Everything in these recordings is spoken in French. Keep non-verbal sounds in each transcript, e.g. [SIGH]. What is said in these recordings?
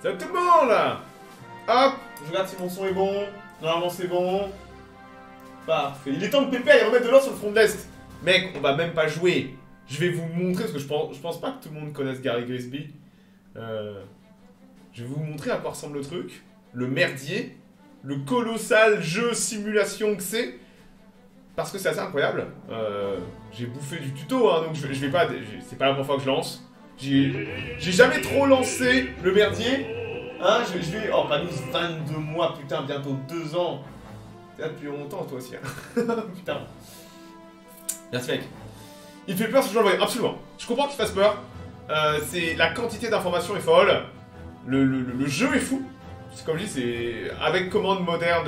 Salut tout le monde Hop Je regarde si mon son est bon. Normalement c'est bon. Parfait. Il est temps de pépère et remettre de l'or sur le front de l'Est. Mec, on va même pas jouer. Je vais vous montrer, parce que je pense, je pense pas que tout le monde connaisse Gary Grisby. Euh, je vais vous montrer à quoi ressemble le truc. Le merdier. Le colossal jeu simulation que c'est. Parce que c'est assez incroyable. Euh, j'ai bouffé du tuto, hein, donc je, je vais pas... C'est pas la première fois que je lance. J'ai jamais trop lancé le merdier. Hein, je, je vais... Oh, Manus, 22 mois, putain, bientôt 2 ans. T'es là depuis longtemps, toi aussi. hein. [LAUGHS] putain. Merci, mec. Il fait peur ce genre de absolument. Je comprends qu'il fasse peur. Euh, la quantité d'informations est folle. Le, le- jeu est fou. C'est comme je dis, c'est avec commande moderne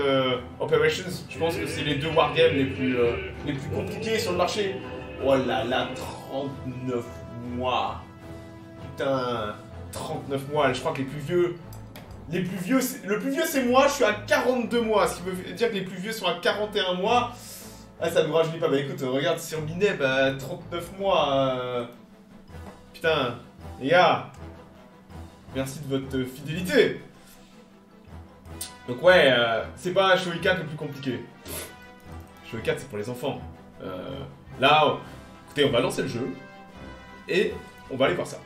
Operations, je pense que c'est les deux wargames les plus euh, les plus compliqués sur le marché. Oh là là, 39 mois. Putain, 39 mois. Je crois que les plus vieux, les plus vieux, le plus vieux c'est moi. Je suis à 42 mois, ce qui veut dire que les plus vieux sont à 41 mois. Ah, ça nous rajeunit pas. Bah écoute, euh, regarde, si on minait, bah 39 mois. euh, Putain, les gars, merci de votre fidélité. Donc ouais, euh, c'est pas Shoei 4 le plus compliqué. Shoei 4 c'est pour les enfants. Euh, là, écoutez, on va lancer le jeu et on va aller voir ça.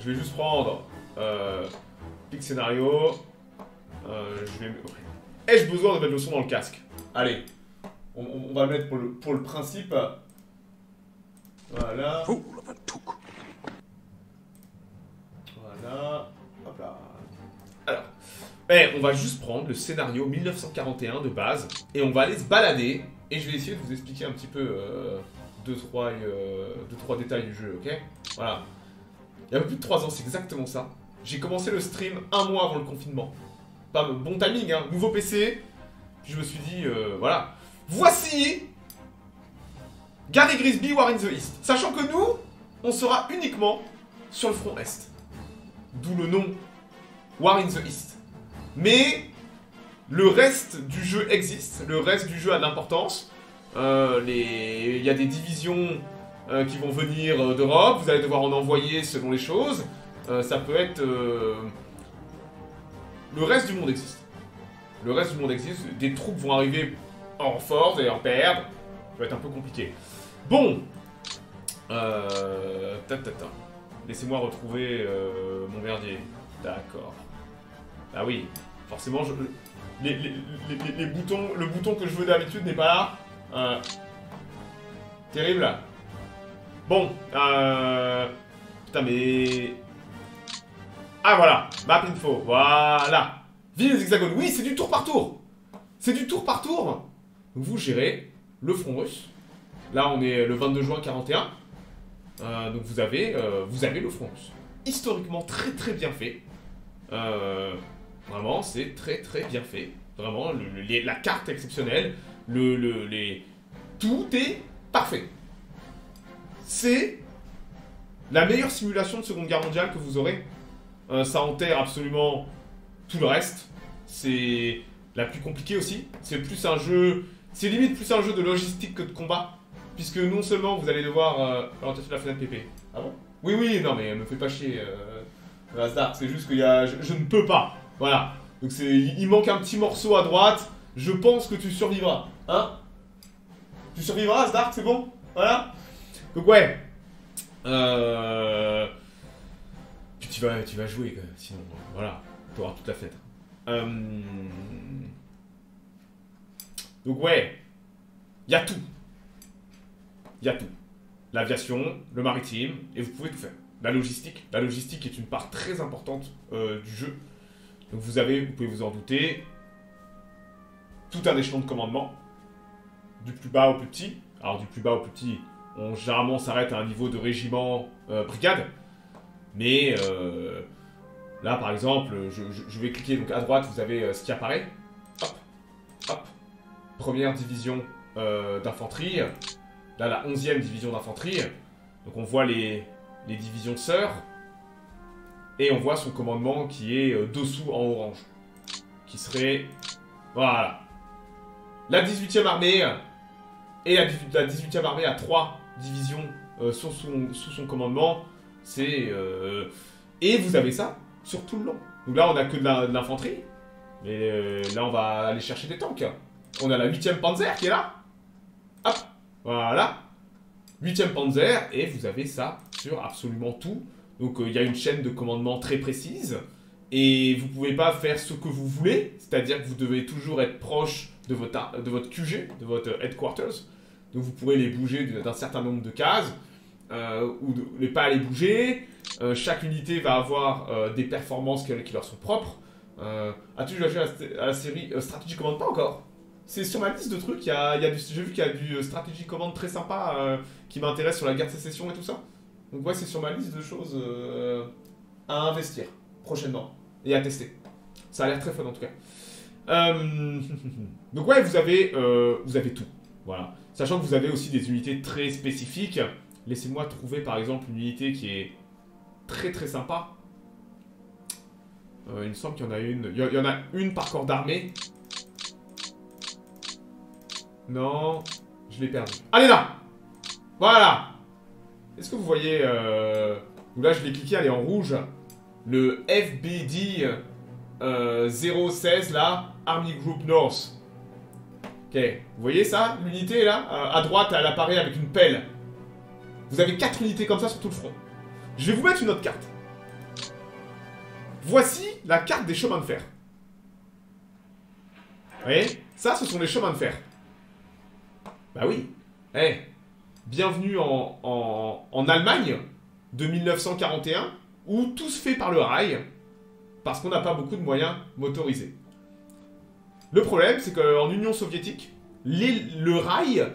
Je vais juste prendre euh, Pic Scénario. Euh, je vais... Ai-je besoin de mettre le son dans le casque? Allez, on, on- on va le mettre pour le, pour le principe. Voilà. Voilà. Hop là. Alors, eh, on va juste prendre le scénario 1941 de base et on va aller se balader et je vais essayer de vous expliquer un petit peu euh, deux, trois, euh, deux, trois détails du jeu, ok? Voilà. Il y a un peu plus de 3 ans, c'est exactement ça. J'ai commencé le stream un mois avant le confinement. Pas bon timing, hein. Nouveau PC. Je me suis dit, euh, voilà. Voici Gary Grisby War in the East. Sachant que nous, on sera uniquement sur le front Est. D'où le nom War in the East. Mais le reste du jeu existe, le reste du jeu a de l'importance. Euh, Il y a des divisions euh, qui vont venir euh, d'Europe, vous allez devoir en envoyer selon les choses. Euh, ça peut être... Le reste du monde existe. Le reste du monde existe, des troupes vont arriver en renfort et en perdre. Ça va être un peu compliqué. Bon euh... ta, ta, ta. Laissez-moi retrouver mon merdier. D'accord. Ah oui, forcément, je... les, boutons, le bouton que je veux d'habitude n'est pas là. Terrible. Bon, euh... Putain, mais... Ah, voilà. Map info. Voilà. Ville des hexagones. Oui, c'est du tour par tour. C'est du tour par tour. Vous gérez le front russe. Là, on est le 22 juin 41. Euh, donc vous avez, euh, vous avez le front russe. Historiquement très très bien fait. Euh, vraiment, c'est très très bien fait. Vraiment, la carte exceptionnelle. Le. Tout est parfait. C'est la meilleure simulation de Seconde Guerre mondiale que vous aurez. Euh, ça enterre absolument tout le reste. C'est la plus compliquée aussi. C'est plus un jeu... C'est limite plus un jeu de logistique que de combat. Puisque non seulement vous allez devoir... Euh... Alors, t'as fait la fenêtre PP. Ah bon? Oui, oui, non, mais me fais pas chier. Euh... C'est juste qu'il y a... Je, je ne peux pas. Voilà. Donc c'est... Il il manque un petit morceau à droite. Je pense que tu survivras. Hein? Tu survivras, Asdar, c'est bon? Voilà? Donc ouais. Euh... Tu vas, tu vas jouer, sinon, voilà, tu auras toute la fête. Euh... Donc ouais, il y a tout. Il y a tout. L'aviation, le maritime, et vous pouvez tout faire. La logistique, la logistique est une part très importante euh, du jeu. Donc vous avez, vous pouvez vous en douter, tout un échelon de commandement, du plus bas au plus petit. Alors du plus bas au plus petit, on généralement s'arrête à un niveau de régiment euh, brigade. Mais euh, là, par exemple, je, vais cliquer donc à droite, vous avez euh, ce qui apparaît. Hop, hop. Première division d'infanterie. Là, la 11e division d'infanterie. Donc on voit les, les divisions sœurs. Et on voit son commandement qui est dessous en orange. Qui serait... Voilà. La 18e armée, et la, 18e armée à 3 division euh, sous, son, commandement. C'est euh, et vous avez ça sur tout le long. Là, on a que de l'infanterie, mais euh, là, on va aller chercher des tanks. On a la 8ème Panzer qui est là. Hop, voilà. 8ème Panzer, et vous avez ça sur absolument tout. Donc il y a une chaîne de commandement très précise. Et vous pouvez pas faire ce que vous voulez, c'est-à-dire que vous devez toujours être proche de votre, de votre QG, de votre headquarters. Donc vous pourrez les bouger d'un certain nombre de cases, euh, ou ne pas les bouger. Euh, chaque unité va avoir euh, des performances qui, leur sont propres. As-tu joué à la, série Strategy Command? Pas encore c'est sur ma liste de trucs, il y a, j'ai vu qu'il y a du Strategy Command très sympa qui m'intéresse sur la guerre de sécession et tout ça. Donc ouais, c'est sur ma liste de choses à investir prochainement et à tester. Ça a l'air très fun en tout cas. [LAUGHS] Donc ouais, vous avez, vous avez tout. Voilà. Sachant que vous avez aussi des unités très spécifiques. Laissez-moi trouver par exemple une unité qui est très très sympa. Euh, il me semble qu'il y en a une. Il y, en a une par corps d'armée. Non, je l'ai perdu. Allez là Voilà Est-ce que vous voyez... Euh... Là, je l'ai cliqué, elle est en rouge. Le FBD 016, euh, là, Army Group North. Ok, vous voyez ça L'unité là À droite, elle apparaît avec une pelle. Vous avez 4 unités comme ça sur tout le front. Je vais vous mettre une autre carte. Voici la carte des chemins de fer. Vous voyez? Ça, ce sont les chemins de fer. Bah oui. Eh, bienvenue en, en Allemagne de 1941, où tout se fait par le rail, parce qu'on n'a pas beaucoup de moyens motorisés. Le problème, c'est qu'en Union soviétique, le rail,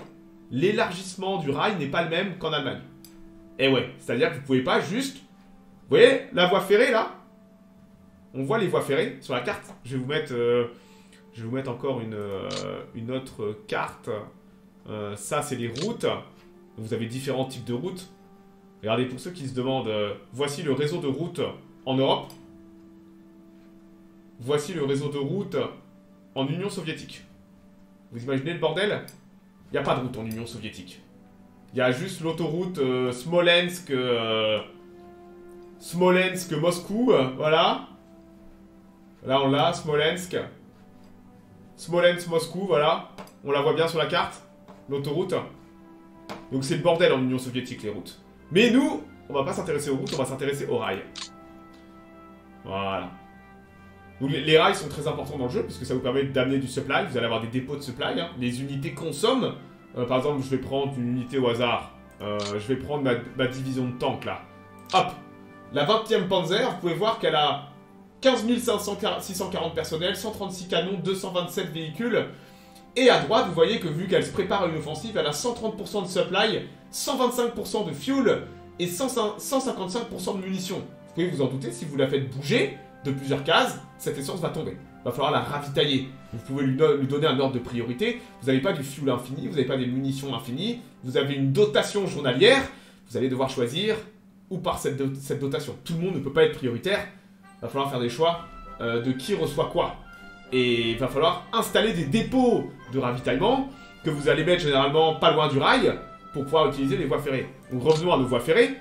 l'élargissement du rail n'est pas le même qu'en Allemagne. Et eh ouais, c'est-à-dire que vous pouvez pas juste... Vous voyez la voie ferrée là? On voit les voies ferrées sur la carte. Je vais vous mettre, euh, encore une, euh, une autre carte. Euh, ça, c'est les routes. Vous avez différents types de routes. Regardez, pour ceux qui se demandent, voici le réseau de routes en Europe. Voici le réseau de routes en Union soviétique. Vous imaginez le bordel? Il n'y a pas de route en Union soviétique. Il y a juste l'autoroute euh, Smolensk... Euh, Smolensk-Moscou, euh, voilà. Là, on l'a, Smolensk. Smolensk-Moscou, voilà. On la voit bien sur la carte, l'autoroute. Donc c'est le bordel en Union soviétique, les routes. Mais nous, on va pas s'intéresser aux routes, on va s'intéresser aux rails. Voilà les, rails sont très importants dans le jeu parce que ça vous permet d'amener du supply. Vous allez avoir des dépôts de supply. Hein. Les unités consomment. Euh, par exemple, je vais prendre une unité au hasard. Euh, je vais prendre ma, division de tank là. Hop La 20e Panzer, vous pouvez voir qu'elle a 15 640 personnels, 136 canons, 227 véhicules. Et à droite, vous voyez que vu qu'elle se prépare à une offensive, elle a 130% de supply, 125% de fuel et 155% de munitions. Vous pouvez vous en douter, si vous la faites bouger, de plusieurs cases, cette essence va tomber. Va falloir la ravitailler. Vous pouvez lui, donner un ordre de priorité. Vous n'avez pas du fuel infini, vous n'avez pas des munitions infinies, vous avez une dotation journalière. Vous allez devoir choisir où part cette, dotation. Tout le monde ne peut pas être prioritaire. Va falloir faire des choix euh, de qui reçoit quoi. Et il va falloir installer des dépôts de ravitaillement que vous allez mettre généralement pas loin du rail pour pouvoir utiliser les voies ferrées. Donc revenons à nos voies ferrées.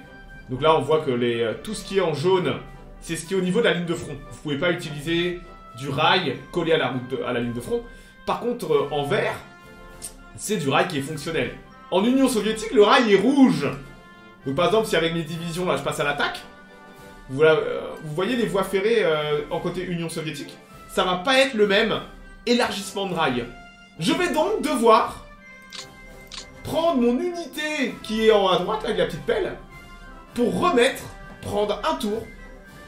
Donc là on voit que les, euh, tout ce qui est en jaune c'est ce qui est au niveau de la ligne de front. Vous pouvez pas utiliser du rail collé à la, route à la ligne de front. Par contre, euh, en vert, c'est du rail qui est fonctionnel. En Union soviétique, le rail est rouge. Donc par exemple, si avec mes divisions, là, je passe à l'attaque, vous, euh, voyez les voies ferrées euh, en côté Union soviétique? Ça va pas être le même élargissement de rail. Je vais donc devoir prendre mon unité qui est en à droite, avec la petite pelle, pour remettre, prendre un tour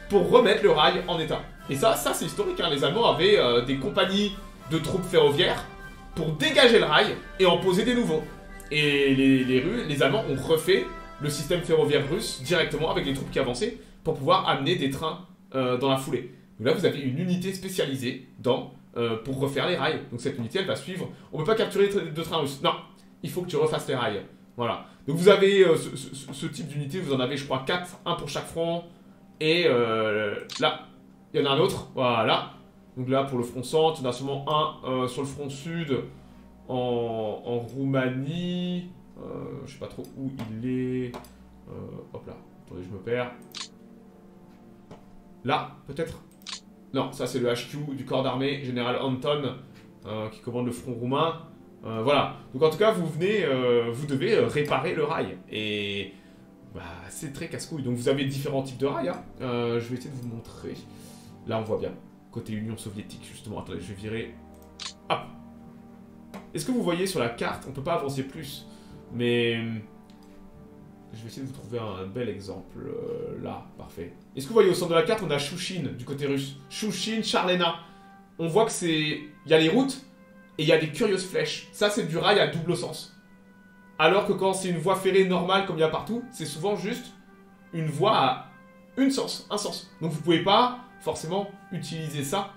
pour remettre le rail en état. Et ça, ça c'est historique, hein. les Allemands avaient euh, des compagnies de troupes ferroviaires pour dégager le rail et en poser des nouveaux. Et les, les, les Allemands ont refait le système ferroviaire russe directement avec les troupes qui avançaient pour pouvoir amener des trains euh, dans la foulée. Donc là, vous avez une unité spécialisée dans, euh, pour refaire les rails. Donc cette unité, elle va suivre. On ne peut pas capturer de trains russes. Non, il faut que tu refasses les rails. Voilà. Donc vous avez ce, type d'unité, vous en avez, je crois, 4, un pour chaque front, et euh, là, il y en a un autre, voilà. Donc là, pour le front centre, il y en a seulement un euh, sur le front sud, en, Roumanie. Euh, je sais pas trop où il est. hop là, attendez, je me perds. Là, peut-être? Non, ça c'est le HQ du corps d'armée, général Anton, qui commande le front roumain. Voilà. Donc en tout cas, vous venez, vous devez réparer le rail. Et bah, c'est très casse-couille. Donc vous avez différents types de rails. Hein. je vais essayer de vous montrer. Là, on voit bien. Côté Union soviétique, justement. Attendez, je vais virer. Hop Est-ce que vous voyez sur la carte On peut pas avancer plus. Mais je vais essayer de vous trouver un bel exemple. Euh, là, parfait. Est-ce que vous voyez au centre de la carte, on a Shushin du côté russe. Shushin, Charlena. On voit que c'est... Il y a les routes et il y a des curieuses flèches. Ça, c'est du rail à double sens. Alors que quand c'est une voie ferrée normale comme il y a partout, c'est souvent juste une voie à un sens. Donc vous pouvez pas forcément utiliser ça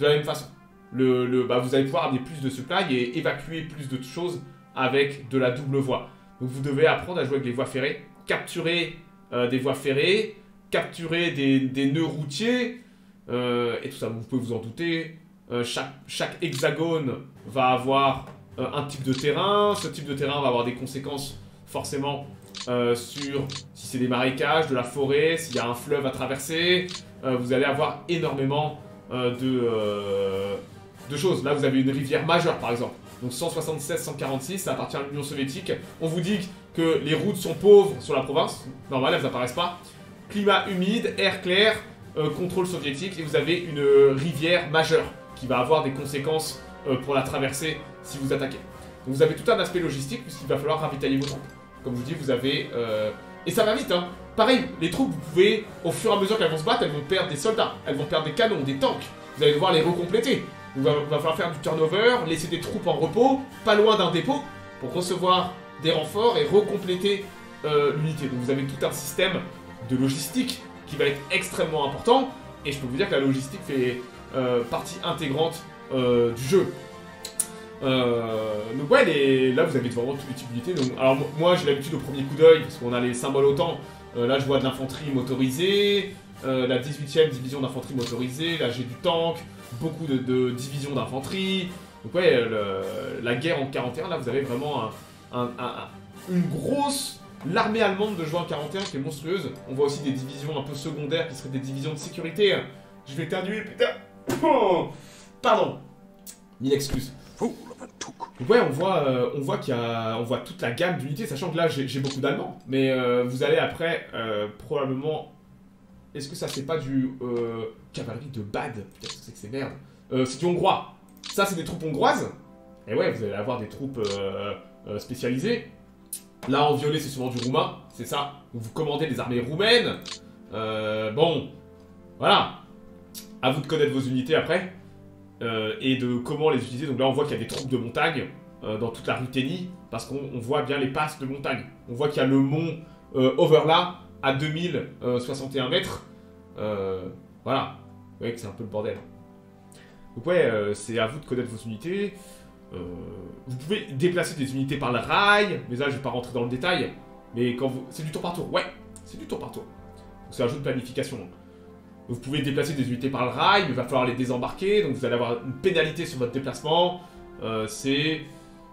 de la même façon. Bah, vous allez pouvoir amener plus de supply et évacuer plus de choses avec de la double voie. Donc vous devez apprendre à jouer avec des voies ferrées, capturer euh, des voies ferrées, capturer des, nœuds routiers, euh, et tout ça, vous pouvez vous en douter. Euh, chaque, hexagone va avoir un type de terrain, ce type de terrain va avoir des conséquences forcément sur si c'est des marécages, de la forêt, s'il y a un fleuve à traverser, vous allez avoir énormément de, choses. Là vous avez une rivière majeure par exemple donc 176-146, ça appartient à l'Union soviétique. On vous dit que les routes sont pauvres sur la province, normal, elles n'apparaissent pas. Climat humide, air clair, euh, contrôle soviétique, et vous avez une rivière majeure qui va avoir des conséquences euh, pour la traverser si vous attaquez. Donc vous avez tout un aspect logistique puisqu'il va falloir ravitailler vos troupes. Comme je vous dis, vous avez... Euh, et ça va vite, hein Pareil, les troupes, vous pouvez, au fur et à mesure qu'elles vont se battre, elles vont perdre des soldats, elles vont perdre des canons, des tanks. Vous allez devoir les recompléter. Il va, falloir faire du turnover, laisser des troupes en repos, pas loin d'un dépôt, pour recevoir des renforts et recompléter euh, l'unité. Donc vous avez tout un système de logistique qui va être extrêmement important, et je peux vous dire que la logistique fait partie intégrante euh, du jeu. donc ouais, là vous avez vraiment les types d'unités. Alors moi j'ai l'habitude au premier coup d'œil, parce qu'on a les symboles autant, là je vois de l'infanterie motorisée, la 18ème division d'infanterie motorisée, là j'ai du tank, beaucoup de, divisions d'infanterie. Donc ouais, la guerre en 41, là, vous avez vraiment une grosse... L'armée allemande de juin 41 qui est monstrueuse. On voit aussi des divisions un peu secondaires qui seraient des divisions de sécurité. Je vais éternuer, putain Pardon Mille excuses. ouais, on voit, euh, on voit qu'il y a, on voit toute la gamme d'unités, sachant que là j'ai beaucoup d'allemands, mais euh, vous allez après euh, probablement est-ce que ça c'est pas du euh, cavalerie de Bad Putain, c'est que c'est merde. Euh, c'est du hongrois. Ça, c'est des troupes hongroises. Et ouais, vous allez avoir des troupes euh, euh, spécialisées. Là, en violet, c'est souvent du roumain. C'est ça. Vous commandez des armées roumaines. bon, voilà. À vous de connaître vos unités après. Et de comment les utiliser. Donc là, on voit qu'il y a des troupes de montagne dans toute la Ruthénie. Parce qu'on voit bien les passes de montagne. On voit qu'il y a le mont Overla à 2061 mètres. Euh, voilà. Vous voyez que c'est un peu le bordel. Donc ouais, euh, c'est à vous de connaître vos unités. Euh, vous pouvez déplacer des unités par le rail, mais là je vais pas rentrer dans le détail. Mais quand vous... C'est du tour par tour, ouais, c'est du tour par tour. C'est un jeu de planification. Vous pouvez déplacer des unités par le rail, mais il va falloir les désembarquer, donc vous allez avoir une pénalité sur votre déplacement. c'est...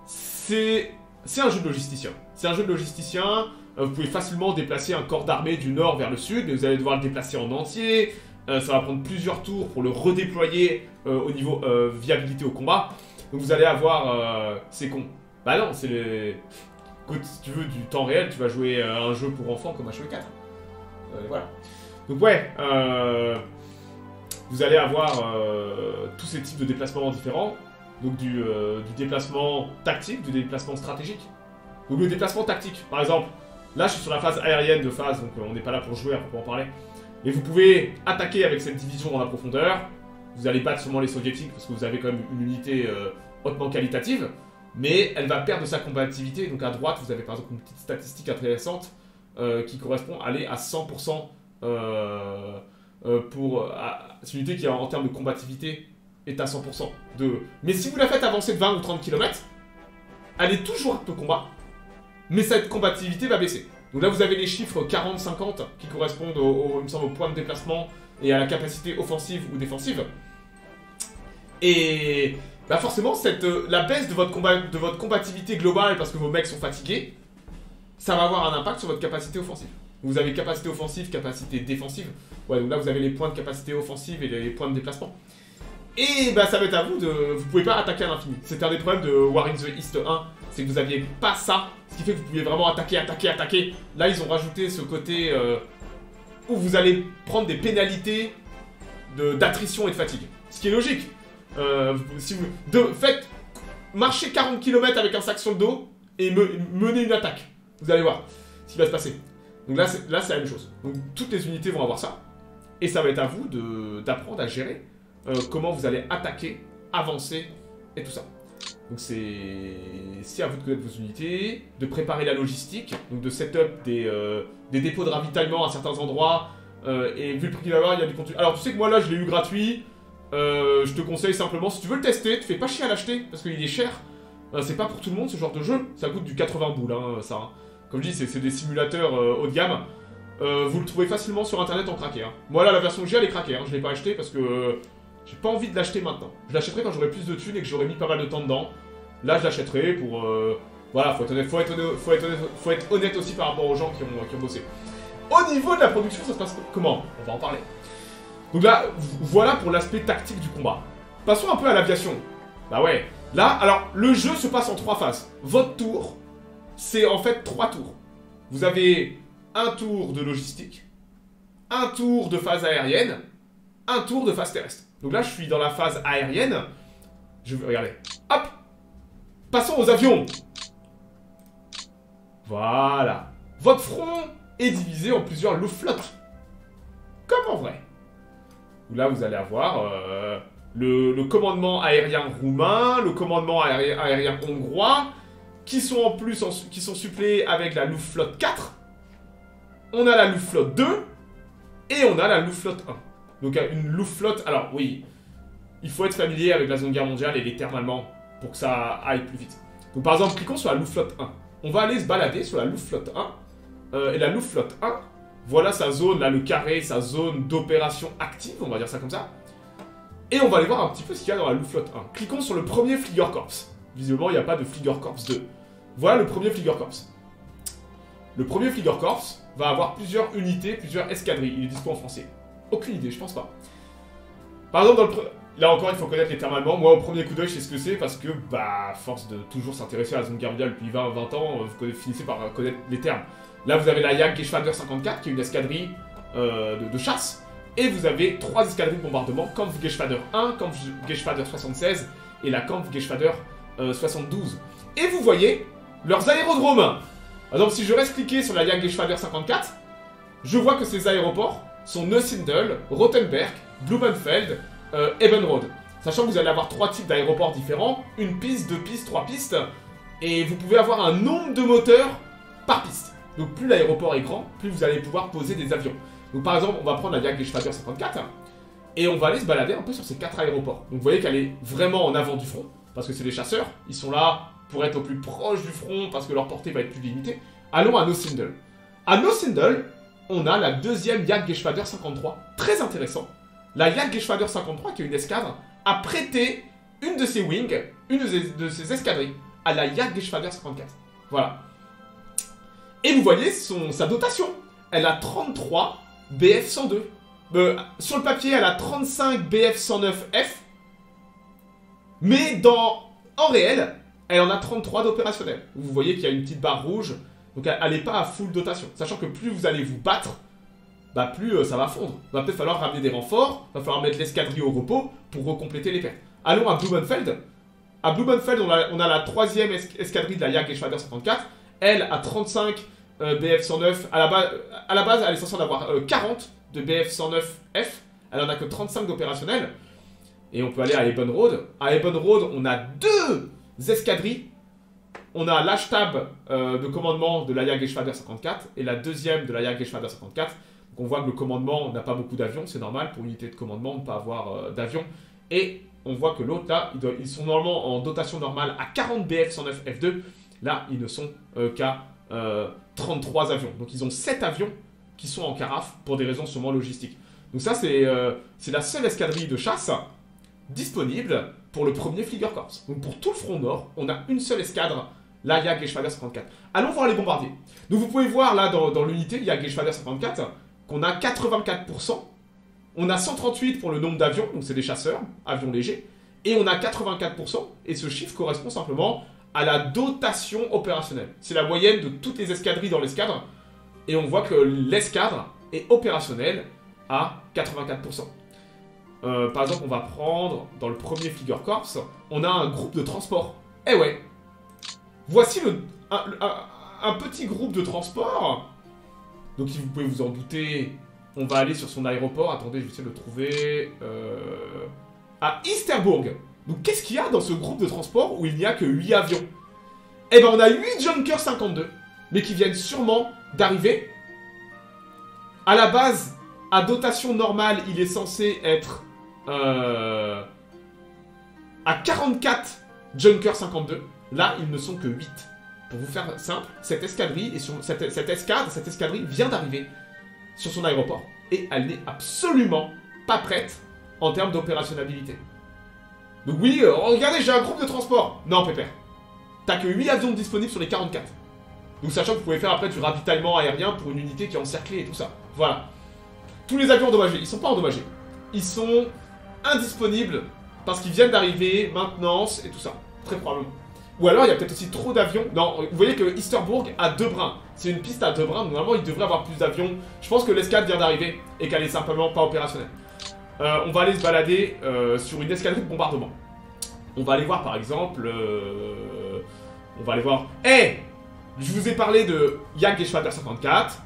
C'est... C'est un jeu de logisticien. C'est un jeu de logisticien. Euh, vous pouvez facilement déplacer un corps d'armée du nord vers le sud, mais vous allez devoir le déplacer en entier. Euh, ça va prendre plusieurs tours pour le redéployer euh, au niveau viabilité au combat. Donc vous allez avoir... c'est con. Bah non, c'est les... Écoute, si tu veux du temps réel, tu vas jouer un jeu pour enfants comme HE4. voilà. Donc ouais, vous allez avoir tous ces types de déplacements différents. Donc du, du déplacement tactique, du déplacement stratégique. Donc le déplacement tactique, par exemple, Là, je suis sur la phase aérienne de phase, donc euh, on n'est pas là pour jouer, pour en parler. Mais vous pouvez attaquer avec cette division dans la profondeur. Vous allez battre sûrement les soviétiques parce que vous avez quand même une unité euh, hautement qualitative. Mais elle va perdre sa combativité. Donc à droite, vous avez par exemple une petite statistique intéressante euh, qui correspond à aller à 100% pour cette unité qui en, termes de combativité est à 100%. De... Mais si vous la faites avancer de 20 ou 30 km, elle est toujours apte au combat mais cette combativité va baisser. Donc là, vous avez les chiffres 40-50 qui correspondent au, au point de déplacement et à la capacité offensive ou défensive. Et bah forcément, cette, euh, la baisse de votre, combat, de votre combativité globale parce que vos mecs sont fatigués, ça va avoir un impact sur votre capacité offensive. Vous avez capacité offensive, capacité défensive. Ouais, donc là, vous avez les points de capacité offensive et les points de déplacement. Et bah, ça va être à vous de. Vous pouvez pas attaquer à l'infini. C'était un des problèmes de War in the East 1, c'est que vous aviez pas ça, ce qui fait que vous pouviez vraiment attaquer, attaquer, attaquer. Là, ils ont rajouté ce côté euh, où vous allez prendre des pénalités d'attrition et de fatigue. Ce qui est logique. Euh, si vous de, faites marcher 40 km avec un sac sur le dos et me, mener une attaque. Vous allez voir ce qui va se passer. Donc là, c'est la même chose. Donc toutes les unités vont avoir ça. Et ça va être à vous d'apprendre à gérer euh, comment vous allez attaquer, avancer et tout ça. Donc c'est à vous de connaître vos unités, de préparer la logistique, donc de setup des, euh, des dépôts de ravitaillement à certains endroits. Euh, et vu le prix qu'il va avoir, il y a du contenu. Alors tu sais que moi là je l'ai eu gratuit. je te conseille simplement, si tu veux le tester, tu fais pas chier à l'acheter parce qu'il est cher. c'est pas pour tout le monde ce genre de jeu. Ça coûte du 80 boules, hein, ça. Hein. Comme je dis, c'est des simulateurs haut de gamme. vous le trouvez facilement sur internet en craqué. Hein. Moi là, la version que j'ai, elle est craquée. Hein. Je l'ai pas acheté parce que j'ai pas envie de l'acheter maintenant. Je l'achèterai quand j'aurai plus de thunes et que j'aurai mis pas mal de temps dedans. Là, je l'achèterai pour... Euh, voilà, faut être, honnête, faut, être honnête, faut, être honnête, aussi par rapport aux gens qui ont bossé. Au niveau de la production, ça se passe comment? On va en parler. Donc là, voilà pour l'aspect tactique du combat. Passons un peu à l'aviation. Bah ouais. Là, alors, le jeu se passe en trois phases. Votre tour, c'est en fait trois tours. Vous avez un tour de logistique, un tour de phase aérienne, un tour de phase terrestre. Donc là, je suis dans la phase aérienne. Je vais... Regardez. Hop Passons aux avions Voilà. Votre front est divisé en plusieurs loups-flottes. Comme en vrai. Là, vous allez avoir euh, le, commandement aérien roumain, le commandement aérien, hongrois, qui sont en plus qui sont suppléés avec la Luftflotte 4. On a la Luftflotte 2 et on a la Luftflotte 1. Donc une Luftflotte, alors oui, il faut être familier avec la Seconde Guerre mondiale et les termes allemands pour que ça aille plus vite. Donc par exemple, cliquons sur la Luftflotte 1. On va aller se balader sur la Luftflotte 1. Euh, et la Luftflotte 1, voilà sa zone, là le carré, sa zone d'opération active, on va dire ça comme ça. Et on va aller voir un petit peu ce qu'il y a dans la Luftflotte 1. Cliquons sur le premier Fliegerkorps. Visiblement, il n'y a pas de Fliegerkorps 2. Voilà le premier Fliegerkorps. Le premier Fliegerkorps va avoir plusieurs unités, plusieurs escadrilles. Il est dispo en français. Aucune idée, je pense pas. Par exemple, là encore, il faut connaître les termes allemands. Moi, au premier coup d'œil, je sais ce que c'est parce que, bah, force de toujours s'intéresser à la zone Guerre depuis 20, 20 ans, vous finissez par connaître les termes. Là, vous avez la Jagdgeschwader 54, qui est une escadrille euh, de, chasse. Et vous avez trois escadrilles de bombardement, Kampfgeschwader 1, Kampfgeschwader 76 et la Kampfgeschwader 72. Et vous voyez leurs aérodromes. Donc, si je reste cliqué sur la Jagdgeschwader 54, je vois que ces aéroports sont Neusiedl, Rothenberg, Blumenfeld, euh, Ebenrode. Sachant que vous allez avoir trois types d'aéroports différents, une piste, deux pistes, trois pistes, et vous pouvez avoir un nombre de moteurs par piste. Donc plus l'aéroport est grand, plus vous allez pouvoir poser des avions. Donc par exemple, on va prendre la Jagdgeschwader 54, et on va aller se balader un peu sur ces quatre aéroports. Donc vous voyez qu'elle est vraiment en avant du front, parce que c'est des chasseurs, ils sont là pour être au plus proche du front, parce que leur portée va être plus limitée. Allons à Nosindel. À Nosindel, on a la deuxième Jagdgeschwader 53, très intéressant. La Jagdgeschwader 53, qui est une escadre, a prêté une de ses wings, une de ses, escadrilles, à la Jagdgeschwader 54. Voilà. Et vous voyez son, sa dotation. Elle a 33 BF-102. Euh, sur le papier, elle a 35 BF-109F. Mais dans, en réel, elle en a 33 d'opérationnels. Vous voyez qu'il y a une petite barre rouge donc elle n'est pas à full dotation. Sachant que plus vous allez vous battre, bah plus euh, ça va fondre. Va peut-être falloir ramener des renforts, va falloir mettre l'escadrille au repos pour recompléter les pertes. Allons à Blumenfeld. À Blumenfeld, on a, la troisième escadrille de la Jagdgeschwader 54. Elle a 35 BF-109. À la, à la base, elle est censée en avoir 40 euh, de BF-109F. Elle en a que 35 d'opérationnels. Et on peut aller à Ebenrode. À Ebenrode, on a deux escadrilles on a l'hashtab euh, de commandement de la Jagdgeschwader 54 et la deuxième de la Jagdgeschwader 54. Donc on voit que le commandement n'a pas beaucoup d'avions, c'est normal pour une unité de commandement de ne pas avoir euh, d'avions. Et on voit que l'autre là, ils, sont normalement en dotation normale à 40 BF 109 F2. Là, ils ne sont euh, qu'à 33 avions. Donc ils ont 7 avions qui sont en carafe pour des raisons sûrement logistiques. Donc ça, c'est la seule escadrille de chasse disponible pour le premier Fliegerkorps. Donc pour tout le front nord, on a une seule escadre Là, il y a Geschwader 54. Allons voir les bombardiers. Donc vous pouvez voir là dans, dans l'unité, Geschwader 54, qu'on a 84%. On a 138 pour le nombre d'avions, donc c'est des chasseurs, avions légers. Et on a 84%, et ce chiffre correspond simplement à la dotation opérationnelle. C'est la moyenne de toutes les escadrilles dans l'escadre, et on voit que l'escadre est opérationnelle à 84%. Euh, par exemple, on va prendre dans le premier Figure Corps, on a un groupe de transport. Eh ouais Voici un, petit groupe de transport. Donc, si vous pouvez vous en douter, on va aller sur son aéroport. Attendez, je vais essayer de le trouver. euh, à Easterbourg. Donc, qu'est-ce qu'il y a dans ce groupe de transport où il n'y a que 8 avions? Eh ben, on a 8 Junkers 52, mais qui viennent sûrement d'arriver. À la base, à dotation normale, il est censé être euh, à 44 Junkers 52. Là, ils ne sont que 8. Pour vous faire simple, cette escadrille, et cette, escadrille vient d'arriver sur son aéroport. Et elle n'est absolument pas prête en termes d'opérationnalité. Donc oui, euh, regardez, j'ai un groupe de transport. Non, Pépère. T'as que 8 avions disponibles sur les 44. Donc sachant que vous pouvez faire après du ravitaillement aérien pour une unité qui est encerclée et tout ça. Voilà. Tous les avions endommagés, ils sont pas endommagés. Ils sont indisponibles parce qu'ils viennent d'arriver, maintenance et tout ça. Très probablement. Ou alors il y a peut-être aussi trop d'avions. Non, vous voyez que Easterbourg a deux brins. C'est une piste à deux brins, normalement il devrait avoir plus d'avions. Je pense que l'escadre vient d'arriver et qu'elle est simplement pas opérationnelle. Euh, on va aller se balader euh, sur une escadrille de bombardement. On va aller voir par exemple. euh, on va aller voir. Eh Je vous ai parlé de Jagdgeschwader 54,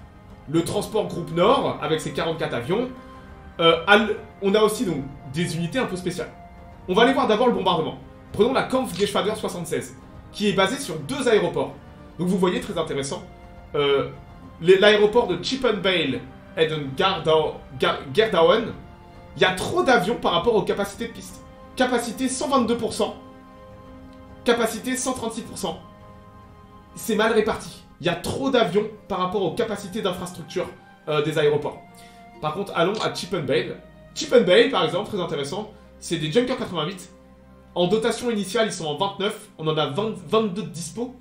le transport groupe Nord avec ses 44 avions. On a aussi donc des unités un peu spéciales. On va aller voir d'abord le bombardement. Prenons la Kampfgeschwader 76, qui est basée sur deux aéroports. Donc vous voyez, très intéressant, euh, l'aéroport de Chippenvale et de Gerdauen, il y a trop d'avions par rapport aux capacités de piste. Capacité 122%, capacité 136%. C'est mal réparti. Il y a trop d'avions par rapport aux capacités d'infrastructure euh, des aéroports. Par contre, allons à Chippenvale. Chippenvale, par exemple, très intéressant, c'est des Junker 88. En dotation initiale, ils sont en 29. On en a 20 22 de dispo.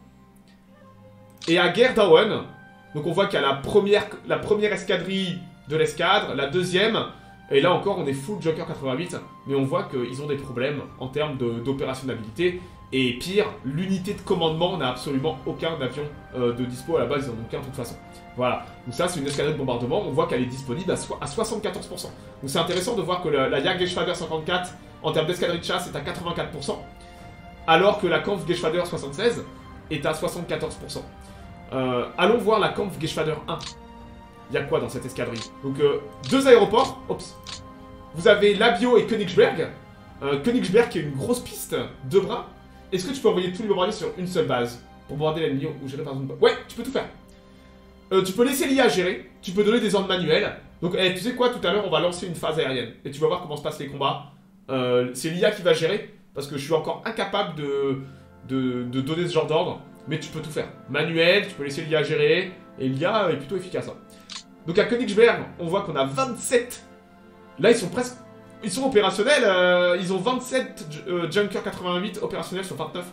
Et à Gerdauen, donc on voit qu'il y a la première, la escadrille de l'escadre, la deuxième, et là encore on est full Joker 88, mais on voit qu'ils ont des problèmes en termes d'opérationnalité. Et pire, l'unité de commandement n'a absolument aucun avion euh, de dispo à la base, ils en ont aucun de toute façon. Voilà, donc ça c'est une escadrille de bombardement, on voit qu'elle est disponible à, so- à 74%. Donc c'est intéressant de voir que la, la Jagdgeschwader 54 en termes d'escadrille de chasse est à 84%, alors que la Kampfgeschwader 76 est à 74%. Euh, allons voir la Kampfgeschwader 1. Il y a quoi dans cette escadrille? Donc euh, deux aéroports, Oups. Vous avez Labio et Königsberg. Königsberg qui est une grosse piste, deux bras. Est-ce que tu peux envoyer tous les bombardiers sur une seule base pour bombarder l'ennemi ou gérer par zone Ouais, tu peux tout faire. Euh, tu peux laisser l'IA gérer, tu peux donner des ordres manuels. Donc, eh, tu sais quoi, tout à l'heure, on va lancer une phase aérienne. Et tu vas voir comment se passent les combats. Euh, c'est l'IA qui va gérer, parce que je suis encore incapable de, de, de donner ce genre d'ordre. Mais tu peux tout faire. Manuel, tu peux laisser l'IA gérer, et l'IA est plutôt efficace. hein. Donc à Königsberg, on voit qu'on a 27. Là, ils sont presque... Ils sont opérationnels, euh, ils ont 27 j- euh, Junker 88 opérationnels sur 29.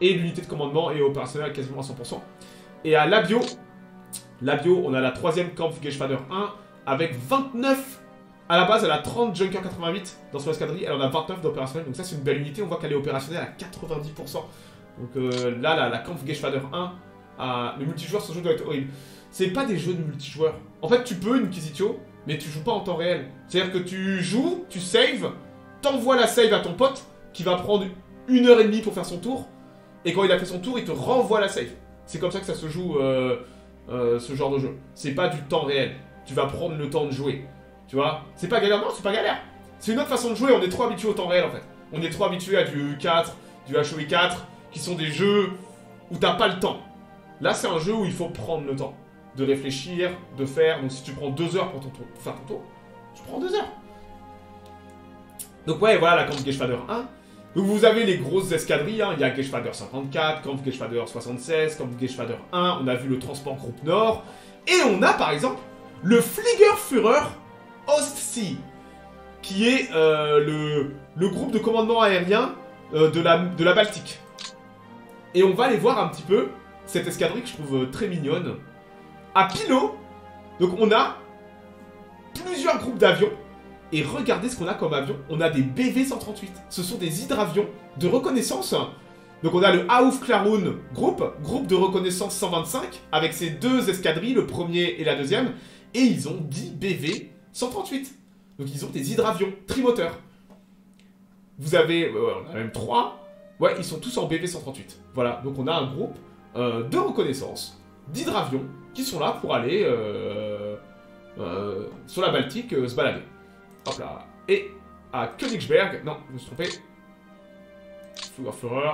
Et l'unité de commandement est opérationnelle quasiment à 100%. Et à Labio, Labio, on a la troisième Kampfgeschwader 1 avec 29. À la base, elle a 30 Junker 88 dans son escadrille, elle en a 29 d'opérationnel. Donc ça, c'est une belle unité. On voit qu'elle est opérationnelle à 90%. Donc euh, là, la, la Kampfgeschwader 1, a... le multijoueur, ce jeu doit être horrible. C'est pas des jeux de multijoueur. En fait, tu peux une Inquisitio, mais tu joues pas en temps réel. C'est-à-dire que tu joues, tu saves, t'envoies la save à ton pote qui va prendre une heure et demie pour faire son tour. Et quand il a fait son tour, il te renvoie la save. C'est comme ça que ça se joue euh, euh, ce genre de jeu. C'est pas du temps réel. Tu vas prendre le temps de jouer. Tu vois? C'est pas galère, non, c'est pas galère. C'est une autre façon de jouer. On est trop habitué au temps réel en fait. On est trop habitué à du 4, du HOE 4, qui sont des jeux où t'as pas le temps. Là, c'est un jeu où il faut prendre le temps de réfléchir, de faire. Donc si tu prends deux heures pour, ton tour- faire ton tour, tu prends deux heures. Donc ouais, voilà la Kampfgeschwader 1. Donc vous avez les grosses escadrilles, hein. il y a Geschwader 54, Kampfgeschwader 76, Kampfgeschwader 1, on a vu le transport groupe Nord, et on a par exemple le Fliegerführer Ostsee, qui est euh, le, le groupe de commandement aérien euh, de, la, de la Baltique. Et on va aller voir un petit peu cette escadrille que je trouve euh, très mignonne. À Pilo, donc on a plusieurs groupes d'avions. Et regardez ce qu'on a comme avion. On a des BV-138. Ce sont des hydravions de reconnaissance. Donc on a le Aouf Klaroun groupe, groupe de reconnaissance 125, avec ses deux escadrilles, le premier et la deuxième. Et ils ont 10 BV-138. Donc ils ont des hydravions trimoteurs. Vous avez... euh, on a même 3. Ouais, ils sont tous en BV-138. Voilà, donc on a un groupe euh, de reconnaissance d'hydravions qui sont là pour aller euh, euh, sur la Baltique euh, se balader. Hop là. Et à Königsberg, non, je me suis trompé. Flugfeuer.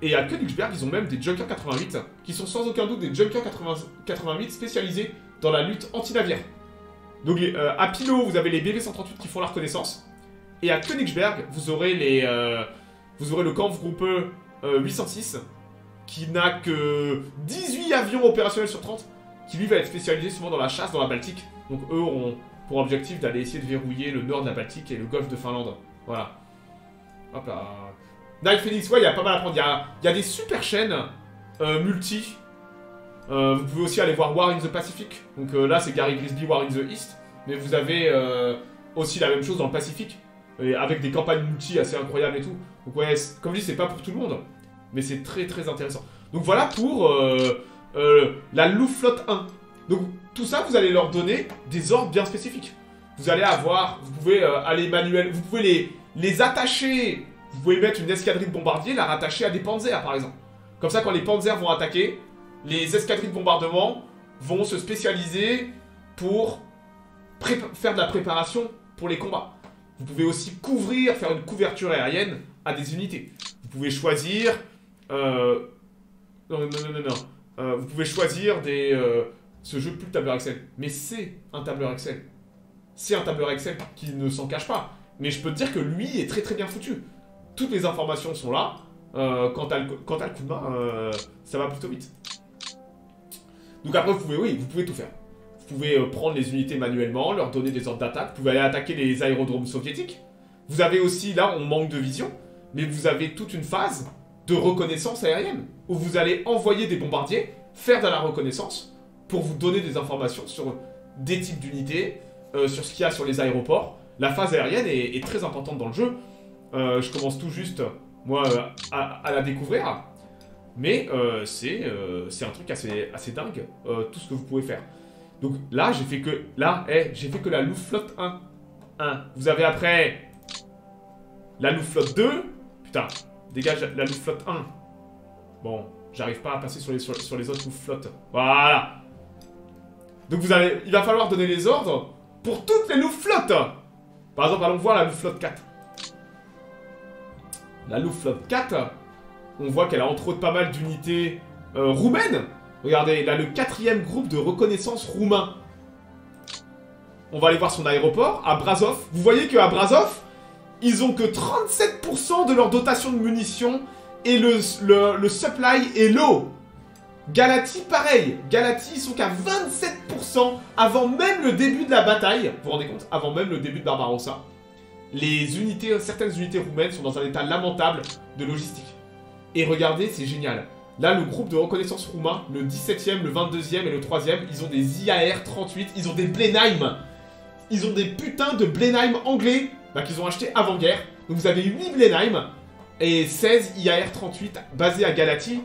Et à Königsberg, ils ont même des Junkers 88, qui sont sans aucun doute des Junkers 80 88 spécialisés dans la lutte anti-navire. Donc à Pilo, vous avez les BV-138 qui font la reconnaissance. Et à Königsberg, vous aurez vous aurez le Kampfgruppe euh, 806, qui n'a que 18 avions opérationnels sur 30, qui lui va être spécialisé souvent dans la chasse dans la Baltique. Donc eux auront pour objectif d'aller essayer de verrouiller le nord de la Baltique et le golfe de Finlande. Voilà. Hop là. Night Phoenix, ouais, il y a pas mal à prendre. Il y a, des super chaînes euh, multi. Euh, vous pouvez aussi aller voir War in the Pacific. Donc euh, là, c'est Gary Grisby, War in the East. Mais vous avez aussi la même chose dans le Pacifique. Avec des campagnes multi assez incroyables et tout. Donc ouais, comme je dis, c'est pas pour tout le monde. Mais c'est très très intéressant. Donc voilà pour euh, euh, la Luftflotte 1. Donc tout ça, vous allez leur donner des ordres bien spécifiques. Vous allez avoir, vous pouvez euh, aller manuel, vous pouvez les, les attacher. Vous pouvez mettre une escadrille de bombardiers, la rattacher à des panzers par exemple. Comme ça, quand les panzers vont attaquer, les escadrilles de bombardement vont se spécialiser pour faire de la préparation pour les combats. Vous pouvez aussi couvrir, faire une couverture aérienne à des unités. Vous pouvez choisir. Euh, non, non, non, non, non. Euh, vous pouvez choisir des. euh, ce jeu plus le tableur Excel. Mais c'est un tableur Excel. C'est un tableur Excel qui ne s'en cache pas. Mais je peux te dire que lui est très très bien foutu. Toutes les informations sont là. Euh, quand t'as le, le coup de main, euh, ça va plutôt vite. Donc après, vous pouvez, oui, vous pouvez tout faire. Vous pouvez prendre les unités manuellement, leur donner des ordres d'attaque. Vous pouvez aller attaquer les aérodromes soviétiques. Vous avez aussi, là, on manque de vision, mais vous avez toute une phase de reconnaissance aérienne où vous allez envoyer des bombardiers faire de la reconnaissance pour vous donner des informations sur des types d'unités, euh, sur ce qu'il y a sur les aéroports. La phase aérienne est, très importante dans le jeu. Euh, je commence tout juste, moi, euh, à, la découvrir. Mais c'est un truc assez, assez dingue, tout ce que vous pouvez faire. Donc là, j'ai fait que. Là, eh, j'ai fait que la Luftflotte 1. 1. Vous avez après. La Luftflotte 2. Putain, dégage la Luftflotte 1. Bon, j'arrive pas à passer sur les, autres Luftflottes. Voilà. Donc vous allez. Il va falloir donner les ordres pour toutes les Luftflottes. Par exemple, allons voir la Luftflotte 4. La Luftflotte 4 on voit qu'elle a entre autres pas mal d'unités euh, roumaines. Regardez, là, le quatrième groupe de reconnaissance roumain. On va aller voir son aéroport, à Brasov. Vous voyez qu'à Brasov, ils ont que 37% de leur dotation de munitions et le, supply est low. Galati, pareil. Galati, ils sont qu'à 27% avant même le début de la bataille. Vous vous rendez compte Avant même le début de Barbarossa. Les unités, certaines unités roumaines sont dans un état lamentable de logistique. Et regardez, c'est génial. Là, le groupe de reconnaissance roumain, le 17e, le 22e et le 3e, ils ont des IAR 38, ils ont des Blenheim. Ils ont des putains de Blenheim anglais bah, qu'ils ont acheté avant-guerre. Donc vous avez 8 Blenheim et 16 IAR 38 basés à Galati.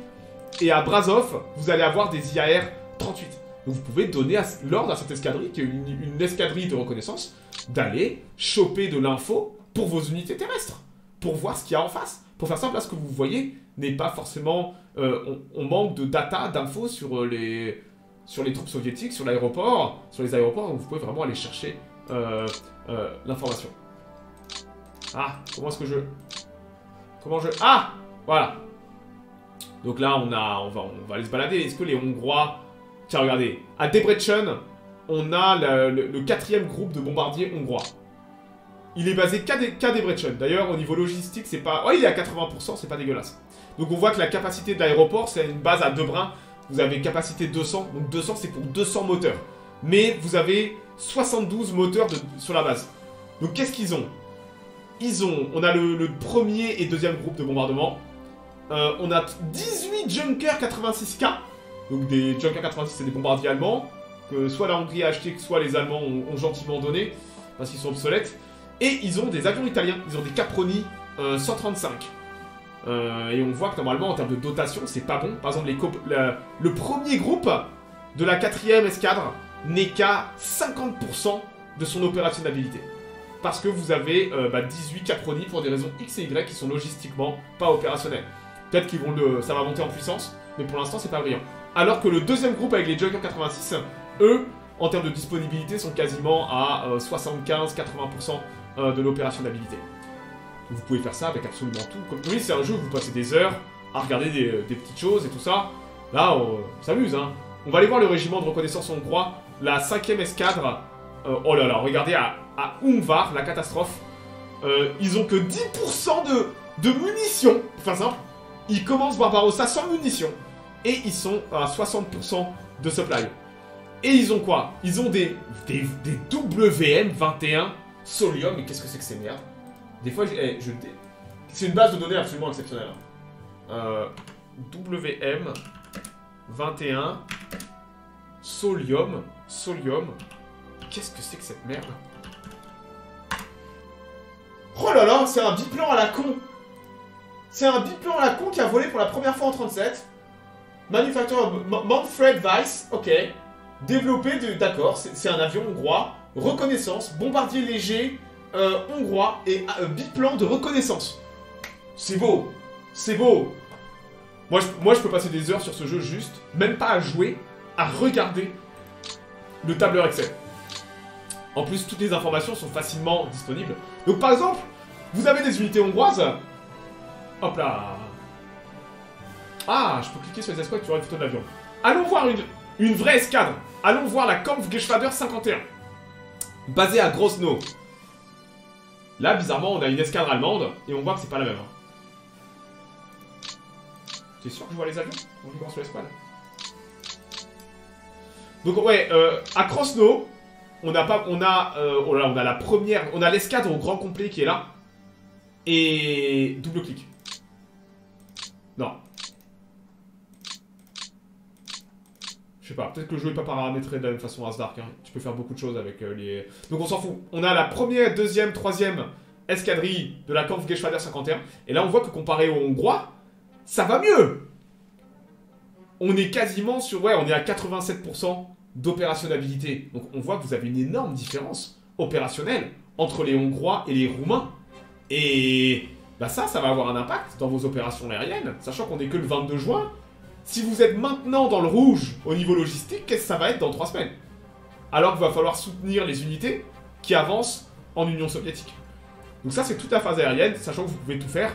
Et à Brasov, vous allez avoir des IAR 38. Donc vous pouvez donner l'ordre à cette escadrille, qui est une, une escadrille de reconnaissance, d'aller choper de l'info pour vos unités terrestres. Pour voir ce qu'il y a en face. Pour faire simple, là, ce que vous voyez n'est pas forcément... euh, on, manque de data, d'infos sur euh, les, sur les troupes soviétiques, sur l'aéroport, sur les aéroports, donc vous pouvez vraiment aller chercher euh, l'information. Ah, comment est-ce que je... Comment je... Ah Voilà. Donc là, on, a, va, on va aller se balader. Est-ce que les Hongrois... Tiens, regardez. À Debrecen, on a le, quatrième groupe de bombardiers hongrois. Il est basé qu'à Debrecen. D'ailleurs, au niveau logistique, c'est pas... Oh, il est à 80%, c'est pas dégueulasse. Donc on voit que la capacité de l'aéroport, c'est une base à deux brins. Vous avez capacité 200. Donc 200, c'est pour 200 moteurs. Mais vous avez 72 moteurs sur la base. Donc qu'est-ce qu'ils ont? Ils ont... On a le, premier et deuxième groupe de bombardement. Euh, on a 18 Junker 86K. Donc des Junker 86, c'est des bombardiers allemands. Que soit la Hongrie a acheté, que soit les Allemands ont, gentiment donné. Parce qu'ils sont obsolètes. Et ils ont des avions italiens. Ils ont des Caproni euh, 135. Euh, et on voit que normalement, en termes de dotation, c'est pas bon. Par exemple, les le premier groupe de la quatrième escadre n'est qu'à 50% de son opérationnalité. Parce que vous avez euh, bah, 18 Caproni pour des raisons X et Y qui sont logistiquement pas opérationnelles. Peut-être qu'ils vont le, ça va monter en puissance, mais pour l'instant c'est pas brillant. Alors que le deuxième groupe avec les Junker 86, eux, en termes de disponibilité, sont quasiment à euh, 75-80% euh, de l'opérationnalité. Vous pouvez faire ça avec absolument tout. Comme oui, c'est un jeu où vous passez des heures à regarder des, des petites choses et tout ça. Là, on, s'amuse, hein. On va aller voir le régiment de reconnaissance hongrois, la cinquième escadre. Euh, oh là là, regardez à, à Ungvar, la catastrophe. Euh, ils ont que 10% de, munitions. Enfin simple, ils commencent Barbarossa sans munitions. Et ils sont à 60% de supply. Et ils ont quoi? Ils ont des, des, des WM21 Solium. Mais qu'est-ce que c'est que ces merdes? Des fois, eh, c'est une base de données absolument exceptionnelle. hein. Euh, WM21 Solium. Solium. Qu'est-ce que c'est que cette merde? Oh là là, c'est un biplan à la con C'est un biplan à la con qui a volé pour la première fois en 37. Manufacture M- Manfred Weiss, ok. Développé de. D'accord, c'est un avion hongrois. Reconnaissance, bombardier léger euh, hongrois et euh, biplan de reconnaissance. C'est beau C'est beau moi moi, je peux passer des heures sur ce jeu juste, même pas à jouer, à regarder le tableur Excel. En plus, toutes les informations sont facilement disponibles. Donc, par exemple, vous avez des unités hongroises. Hop là. Ah, je peux cliquer sur les escouades tu auras une photo de l'avion. Allons voir une, vraie escadre. Allons voir la Kampfgeschwader 51. Basée à Grosno. Là, bizarrement, on a une escadre allemande et on voit que c'est pas la même. hein. T'es sûr que je vois les avions? On sur l'escouade. Donc ouais, euh, à Krosno, on a pas, on a, euh, oh on a la première, on a l'escadre au grand complet qui est là, et double clic. Non. Je sais pas, peut-être que le jeu est pas paramétré de la même façon à Dark. Hein. Tu peux faire beaucoup de choses avec euh, les. Donc on s'en fout. On a la première, deuxième, troisième escadrille de la Kampfgeschwader 51, et là on voit que comparé aux Hongrois, ça va mieux. On est quasiment sur, ouais, on est à 87% d'opérationnalité. Donc on voit que vous avez une énorme différence opérationnelle entre les Hongrois et les Roumains. Et bah ça, ça va avoir un impact dans vos opérations aériennes, sachant qu'on est que le 22 juin. Si vous êtes maintenant dans le rouge au niveau logistique, qu'est-ce que ça va être dans 3 semaines? Alors qu'il va falloir soutenir les unités qui avancent en Union soviétique. Donc ça, c'est toute la phase aérienne, sachant que vous pouvez tout faire.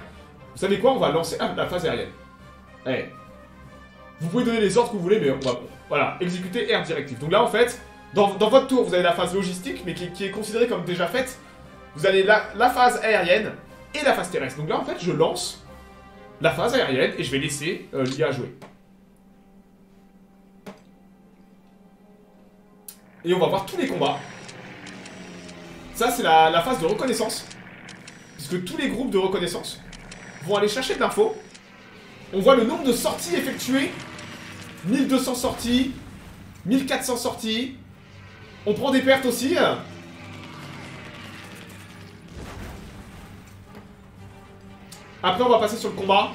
Vous savez quoi? On va lancer la phase aérienne. Eh. Vous pouvez donner les ordres que vous voulez, mais on va... Voilà, exécuter Air Directive. Donc là, en fait, dans, votre tour, vous avez la phase logistique, mais qui, qui est considérée comme déjà faite. Vous avez la, la phase aérienne et la phase terrestre. Donc là, en fait, je lance la phase aérienne et je vais laisser euh, l'IA jouer. Et on va voir tous les combats. Ça, c'est la, la phase de reconnaissance. Puisque tous les groupes de reconnaissance vont aller chercher de l'info. On voit le nombre de sorties effectuées. 1200 sorties. 1400 sorties. On prend des pertes aussi. Après, on va passer sur le combat.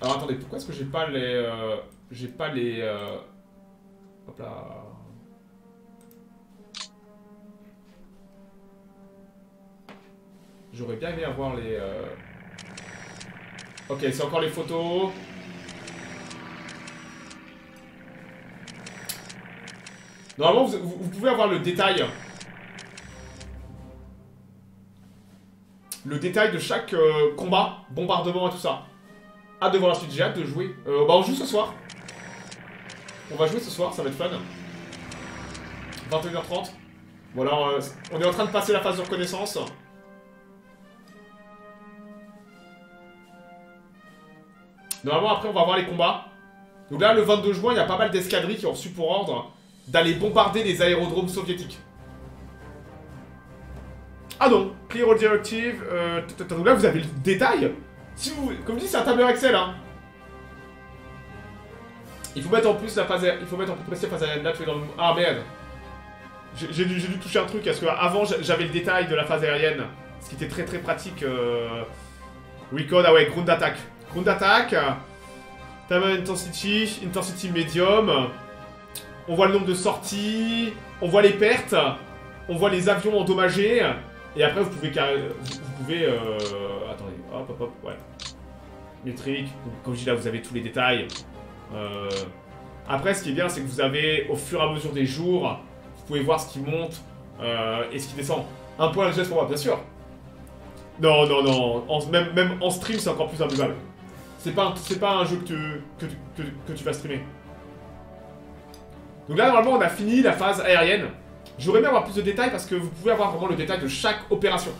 Alors attendez, pourquoi est-ce que j'ai pas les... euh, j'ai pas les... euh, Hop là... J'aurais bien aimé avoir les... euh, Ok, c'est encore les photos. Normalement, vous, pouvez avoir le détail. Le détail de chaque euh, combat, bombardement et tout ça. Hâte de voir la suite, j'ai hâte de jouer. Euh, bah on joue ce soir. On va jouer ce soir, ça va être fun. 21h30. Bon alors, euh, on est en train de passer la phase de reconnaissance. Normalement, après, on va voir les combats. Donc là, le 22 juin, il y a pas mal d'escadrilles qui ont reçu pour ordre d'aller bombarder les aérodromes soviétiques. Ah non, clear all directive. Euh, donc là, vous avez le détail. Si vous, comme dis, c'est un tableur Excel. Hein. Il faut mettre en plus la phase, il faut mettre en plus la phase aérienne. Tu es dans le. Ah merde. J'ai dû, dû, toucher un truc parce que avant j'avais le détail de la phase aérienne, ce qui était très très pratique. Euh... Record, ah ouais, ground attack. Ground attack. Time intensity, intensity medium. On voit le nombre de sorties, on voit les pertes, on voit les avions endommagés. Et après, vous pouvez. Vous, pouvez euh... Attendez, hop, hop, hop, ouais. Métrique, comme je dis là, vous avez tous les détails. Euh... Après, ce qui est bien, c'est que vous avez, au fur et à mesure des jours, vous pouvez voir ce qui monte euh, et ce qui descend. Un point de geste pour moi, bien sûr. Non, non, non. même, même en stream, c'est encore plus imbuvable. C'est pas, pas un jeu que tu, que tu vas streamer. Donc là, normalement, on a fini la phase aérienne. J'aurais aimé avoir plus de détails parce que vous pouvez avoir vraiment le détail de chaque opération.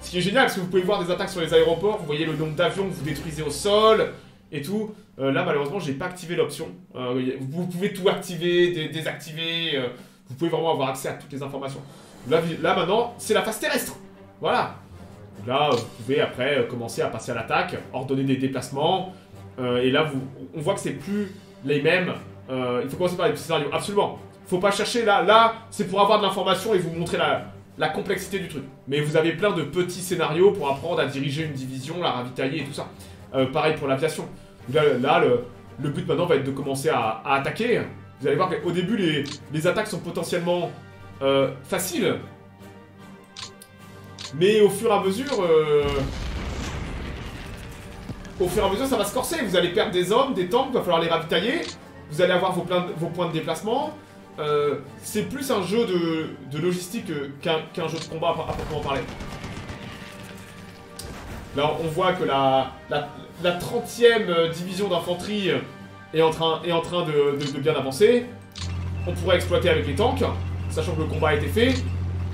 Ce qui est génial, parce que vous pouvez voir des attaques sur les aéroports, vous voyez le nombre d'avions que vous détruisez au sol et tout. Euh, là, malheureusement, j'ai pas activé l'option. Euh, vous pouvez tout activer, désactiver. Euh, vous pouvez vraiment avoir accès à toutes les informations. Là, là maintenant, c'est la phase terrestre. Voilà. Là, vous pouvez après commencer à passer à l'attaque, ordonner des déplacements. et là, vous, on voit que c'est plus les mêmes. il faut commencer par les petits scénarios. Absolument. Faut pas chercher là. Là, c'est pour avoir de l'information et vous montrer la, complexité du truc. Mais vous avez plein de petits scénarios pour apprendre à diriger une division, la ravitailler et tout ça. Euh, pareil pour l'aviation. Là, le, but maintenant va être de commencer à, attaquer. Vous allez voir qu'au début, les, attaques sont potentiellement euh, faciles. Mais au fur et à mesure... Euh, au fur et à mesure, ça va se corser. Vous allez perdre des hommes, des tanks, il va falloir les ravitailler. Vous allez avoir vos, points de déplacement. Euh, c'est plus un jeu de, logistique qu'un jeu de combat à, proprement parler. Là, on voit que la, la, 30ème division d'infanterie est en train, est en train de, bien avancer. On pourrait exploiter avec les tanks, sachant que le combat a été fait.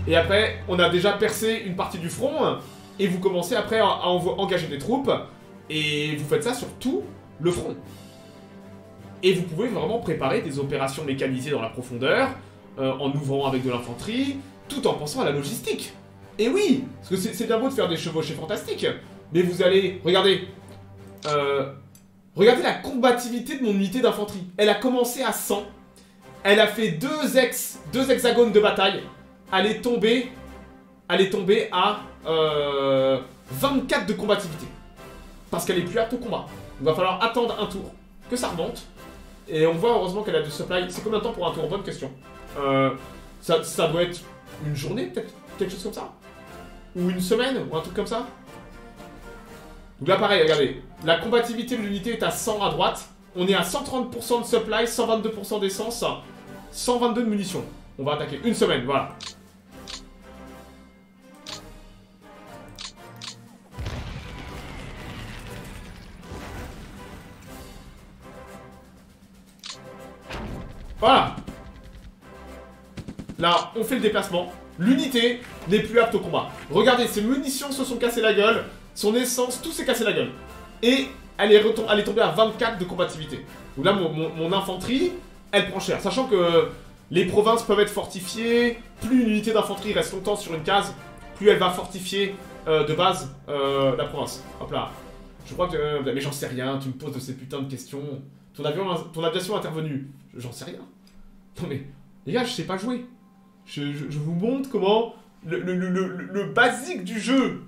Et après, on a déjà percé une partie du front, et vous commencez après à, engager des troupes, et vous faites ça sur tout le front. Et vous pouvez vraiment préparer des opérations mécanisées dans la profondeur, euh, en ouvrant avec de l'infanterie, tout en pensant à la logistique. Et oui, parce que c'est bien beau de faire des chevauchés fantastiques, mais vous allez... Regardez. Euh, regardez la combativité de mon unité d'infanterie. Elle a commencé à 100. Elle a fait deux, ex, deux hexagones de bataille. Elle est tombée, elle est tombée à 24 euh, de combativité. Parce qu'elle est plus apte au combat. Il va falloir attendre un tour, que ça remonte, et on voit heureusement qu'elle a du supply. C'est combien de temps pour un tour? Bonne question. Euh, ça, ça doit être une journée, peut-être Quelque chose comme ça? Ou une semaine Ou un truc comme ça? Donc là, pareil, regardez. La combativité de l'unité est à 100 à droite. On est à 130% de supply, 122% d'essence, 122 de munitions. On va attaquer une semaine, voilà. Voilà Là, on fait le déplacement. L'unité n'est plus apte au combat. Regardez, ses munitions se sont cassées la gueule. Son essence, tout s'est cassé la gueule. Et elle est, tombée à 24 de combativité. Donc là, mon, infanterie, elle prend cher. Sachant que les provinces peuvent être fortifiées. Plus une unité d'infanterie reste longtemps sur une case, plus elle va fortifier euh, de base euh, la province. Hop là. Je crois que... Euh, mais j'en sais rien, tu me poses de ces putains de questions. Ton, avion, ton aviation intervenue. J'en sais rien. Non mais, les gars, je sais pas jouer. Je, vous montre comment... Le, basique du jeu.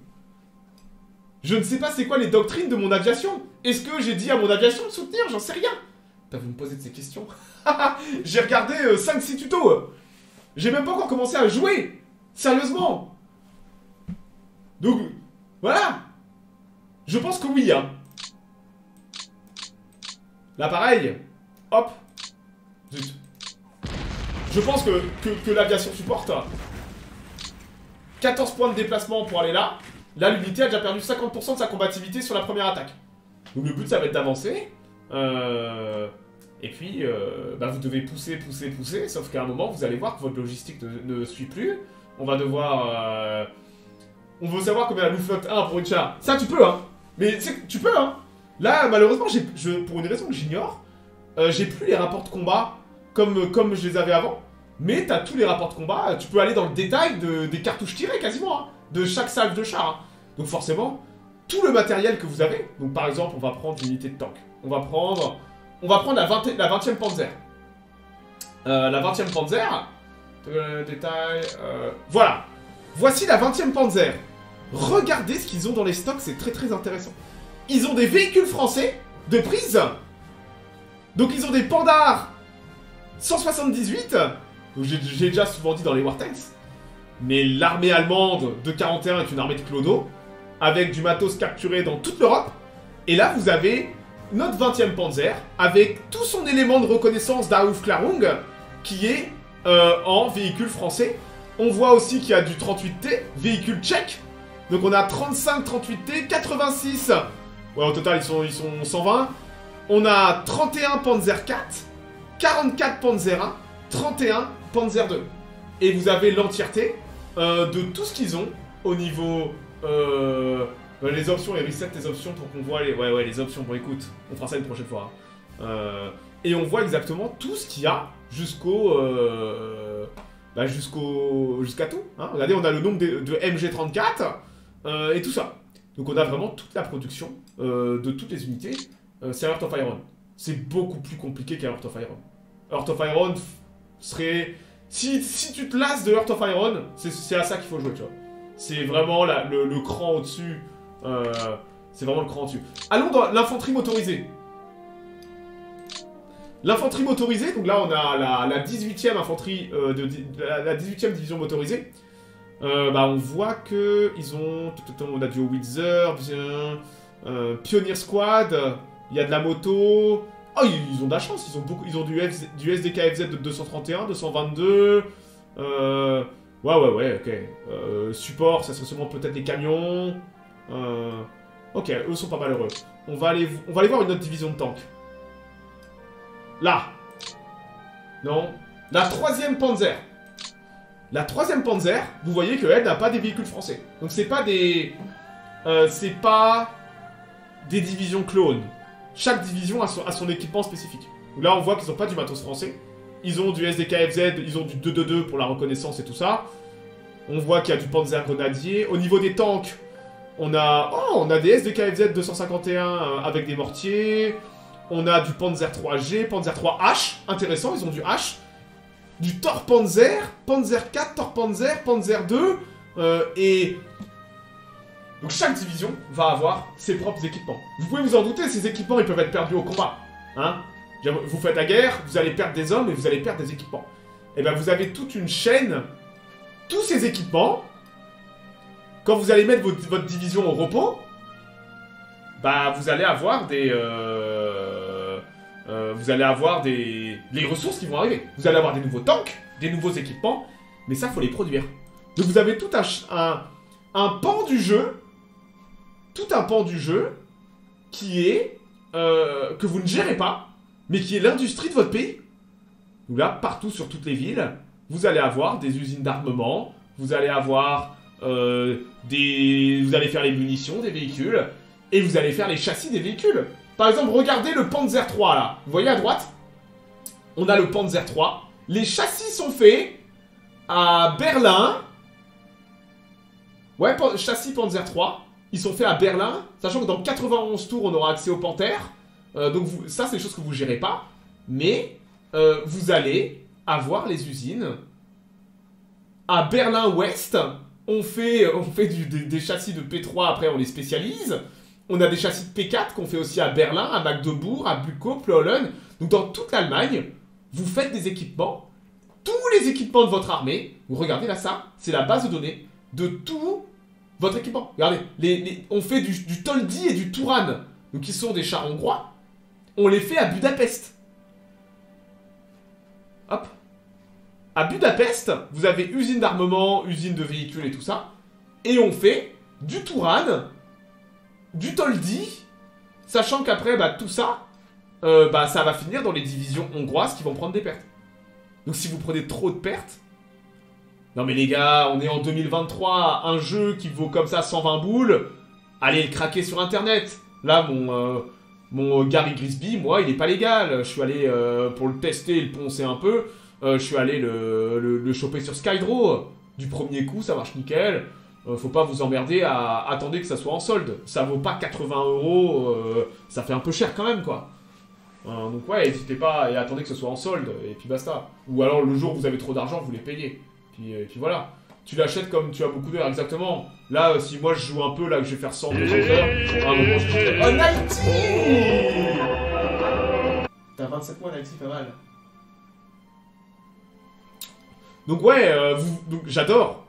Je ne sais pas c'est quoi les doctrines de mon aviation. Est-ce que j'ai dit à mon aviation de soutenir? J'en sais rien. T'as vous me poser de ces questions [LAUGHS] J'ai regardé 5-6 euh, tutos. J'ai même pas encore commencé à jouer. Sérieusement. Donc, voilà. Je pense que oui, hein. Là, pareil. Hop. Zut. Je pense que, que, l'aviation supporte 14 points de déplacement pour aller là. Là, l'unité a déjà perdu 50% de sa combativité sur la première attaque. Donc le but, ça va être d'avancer. Euh, et puis, euh, bah, vous devez pousser, pousser, pousser. Sauf qu'à un moment, vous allez voir que votre logistique ne, suit plus. On va devoir... Euh, on veut savoir combien la flotte 1 pour une char. Ça, tu peux, hein. Mais tu peux, hein. Là, malheureusement, pour une raison que j'ignore, j'ai plus les rapports de combat comme, je les avais avant. mais t'as tous les rapports de combat, tu peux aller dans le détail de- des cartouches tirées quasiment, hein, de chaque salve de char. hein. Donc forcément, tout le matériel que vous avez, donc par exemple, on va prendre l'unité de tank, on va prendre, on la, 20 la 20e Panzer. Euh, la 20e Panzer, euh, détail, euh, voilà. Voici la 20e Panzer. Regardez ce qu'ils ont dans les stocks, c'est très très intéressant. Ils ont des véhicules français de prise. Donc ils ont des Pandars 178. Donc j'ai déjà souvent dit dans les War Tanks. Mais l'armée allemande de 41 est une armée de clodo. Avec du matos capturé dans toute l'Europe. Et là vous avez notre 20e Panzer. Avec tout son élément de reconnaissance d'Aufklärung. Qui est euh, en véhicule français. On voit aussi qu'il y a du 38T, véhicule tchèque. Donc on a 35 38T, 86. Ouais, au total, ils sont, ils sont 120. On a 31 Panzer 4, 44 Panzer 1, 31 Panzer 2. Et vous avez l'entièreté euh, de tout ce qu'ils ont au niveau... euh, les options, et reset les options pour qu'on voit les... Ouais, ouais, les options. Bon, écoute, on fera ça une prochaine fois. hein. Euh, et on voit exactement tout ce qu'il y a jusqu'au... bah, jusqu'au... jusqu'à tout. hein. Regardez, on a le nombre de, de MG34 euh, et tout ça. Donc on a vraiment toute la production euh, de toutes les unités. Euh, c'est Heart of Iron. C'est beaucoup plus compliqué qu'un Heart of Iron. Heart of Iron serait... Si, si tu te lasses de Heart of Iron, c'est- à ça qu'il faut jouer, tu vois. C'est vraiment le, cran au-dessus. euh, c'est vraiment le cran au-dessus. Allons dans l'infanterie motorisée. L'infanterie motorisée, donc là on a la, la 18e infanterie, de, la, la 18e division motorisée. Bah on voit que ils ont, on a du Howitzer, bien, euh, Pioneer Squad, il y a de la moto. Oh ils, ont de la chance, ils ont beaucoup, ils ont du, FZ du SDKFZ de 231, 222. Euh, ouais ouais ouais ok. Euh, support, ça serait sûrement peut-être des camions. Ok, eux sont pas malheureux. On va aller, on va aller voir une autre division de tanks. Là. Non. La troisième Panzer. La troisième Panzer, vous voyez qu'elle n'a pas des véhicules français. Donc c'est pas des... c'est pas des divisions clones. Chaque division a son, équipement spécifique. Là on voit qu'ils n'ont pas du matos français. Ils ont du SDKFZ, ils ont du 222 pour la reconnaissance et tout ça. On voit qu'il y a du Panzer Grenadier. Au niveau des tanks, on a... Oh, on a des SDKFZ 251 euh, avec des mortiers. On a du Panzer 3G, Panzer 3H. Intéressant, ils ont du H du Thor Panzer, Panzer 4, Thor Panzer, Panzer 2, euh, et... Donc chaque division va avoir ses propres équipements. Vous pouvez vous en douter, ces équipements, ils peuvent être perdus au combat. Hein Vous faites la guerre, vous allez perdre des hommes et vous allez perdre des équipements. Et ben vous avez toute une chaîne, tous ces équipements, quand vous allez mettre votre, division au repos, bah vous allez avoir des... euh, euh, vous allez avoir des les ressources qui vont arriver. Vous allez avoir des nouveaux tanks, des nouveaux équipements, mais ça faut les produire. Donc vous avez tout un, un, un pan du jeu, tout un pan du jeu qui est euh, que vous ne gérez pas, mais qui est l'industrie de votre pays. Donc là, partout sur toutes les villes, vous allez avoir des usines d'armement, vous allez avoir euh, des, vous allez faire les munitions des véhicules et vous allez faire les châssis des véhicules. Par exemple, regardez le Panzer 3 là. Vous voyez à droite? On a le Panzer 3. Les châssis sont faits à Berlin. Ouais, châssis Panzer 3. Ils sont faits à Berlin. Sachant que dans 91 tours, on aura accès au Panther. Euh, donc ça, c'est des choses que vous gérez pas. Mais euh, vous allez avoir les usines. À Berlin-Ouest, on fait, on fait des, châssis de P3, après on les spécialise. On a des châssis de P4 qu'on fait aussi à Berlin, à Magdebourg, à Bukow, Plölen. Donc dans toute l'Allemagne, vous faites des équipements. Tous les équipements de votre armée, vous regardez là ça, c'est la base de données de tout votre équipement. Regardez, les- les- on fait du, du Toldi et du Touran, donc qui sont des chars hongrois. On les fait à Budapest. Hop. À Budapest, vous avez usine d'armement, usine de véhicules et tout ça. Et on fait du Touran, du Toldi, sachant qu'après, bah, tout ça, euh, bah, ça va finir dans les divisions hongroises qui vont prendre des pertes. Donc si vous prenez trop de pertes... Non mais les gars, on est en 2023, un jeu qui vaut comme ça 120 boules, allez le craquer sur internet. Là, mon, euh, mon Gary Grisby, moi, il est pas légal. Je suis allé euh, pour le tester le poncer un peu. Euh, je suis allé le, choper sur Skydraw. Du premier coup, ça marche nickel. Faut pas vous emmerder à attendre que ça soit en solde. Ça vaut pas 80 euros, ça fait un peu cher quand même, quoi. Euh, donc ouais, n'hésitez pas et attendez que ce soit en solde, et puis basta. Ou alors le jour où vous avez trop d'argent, vous les payez. Puis, et puis voilà. Tu l'achètes comme tu as beaucoup d'heures, exactement. Là, euh, si moi je joue un peu, là que je vais faire 100 200 heures, à un moment je changerai. Oh, Nighty T'as 27 points, Nighty, pas mal. Donc ouais, euh, j'adore.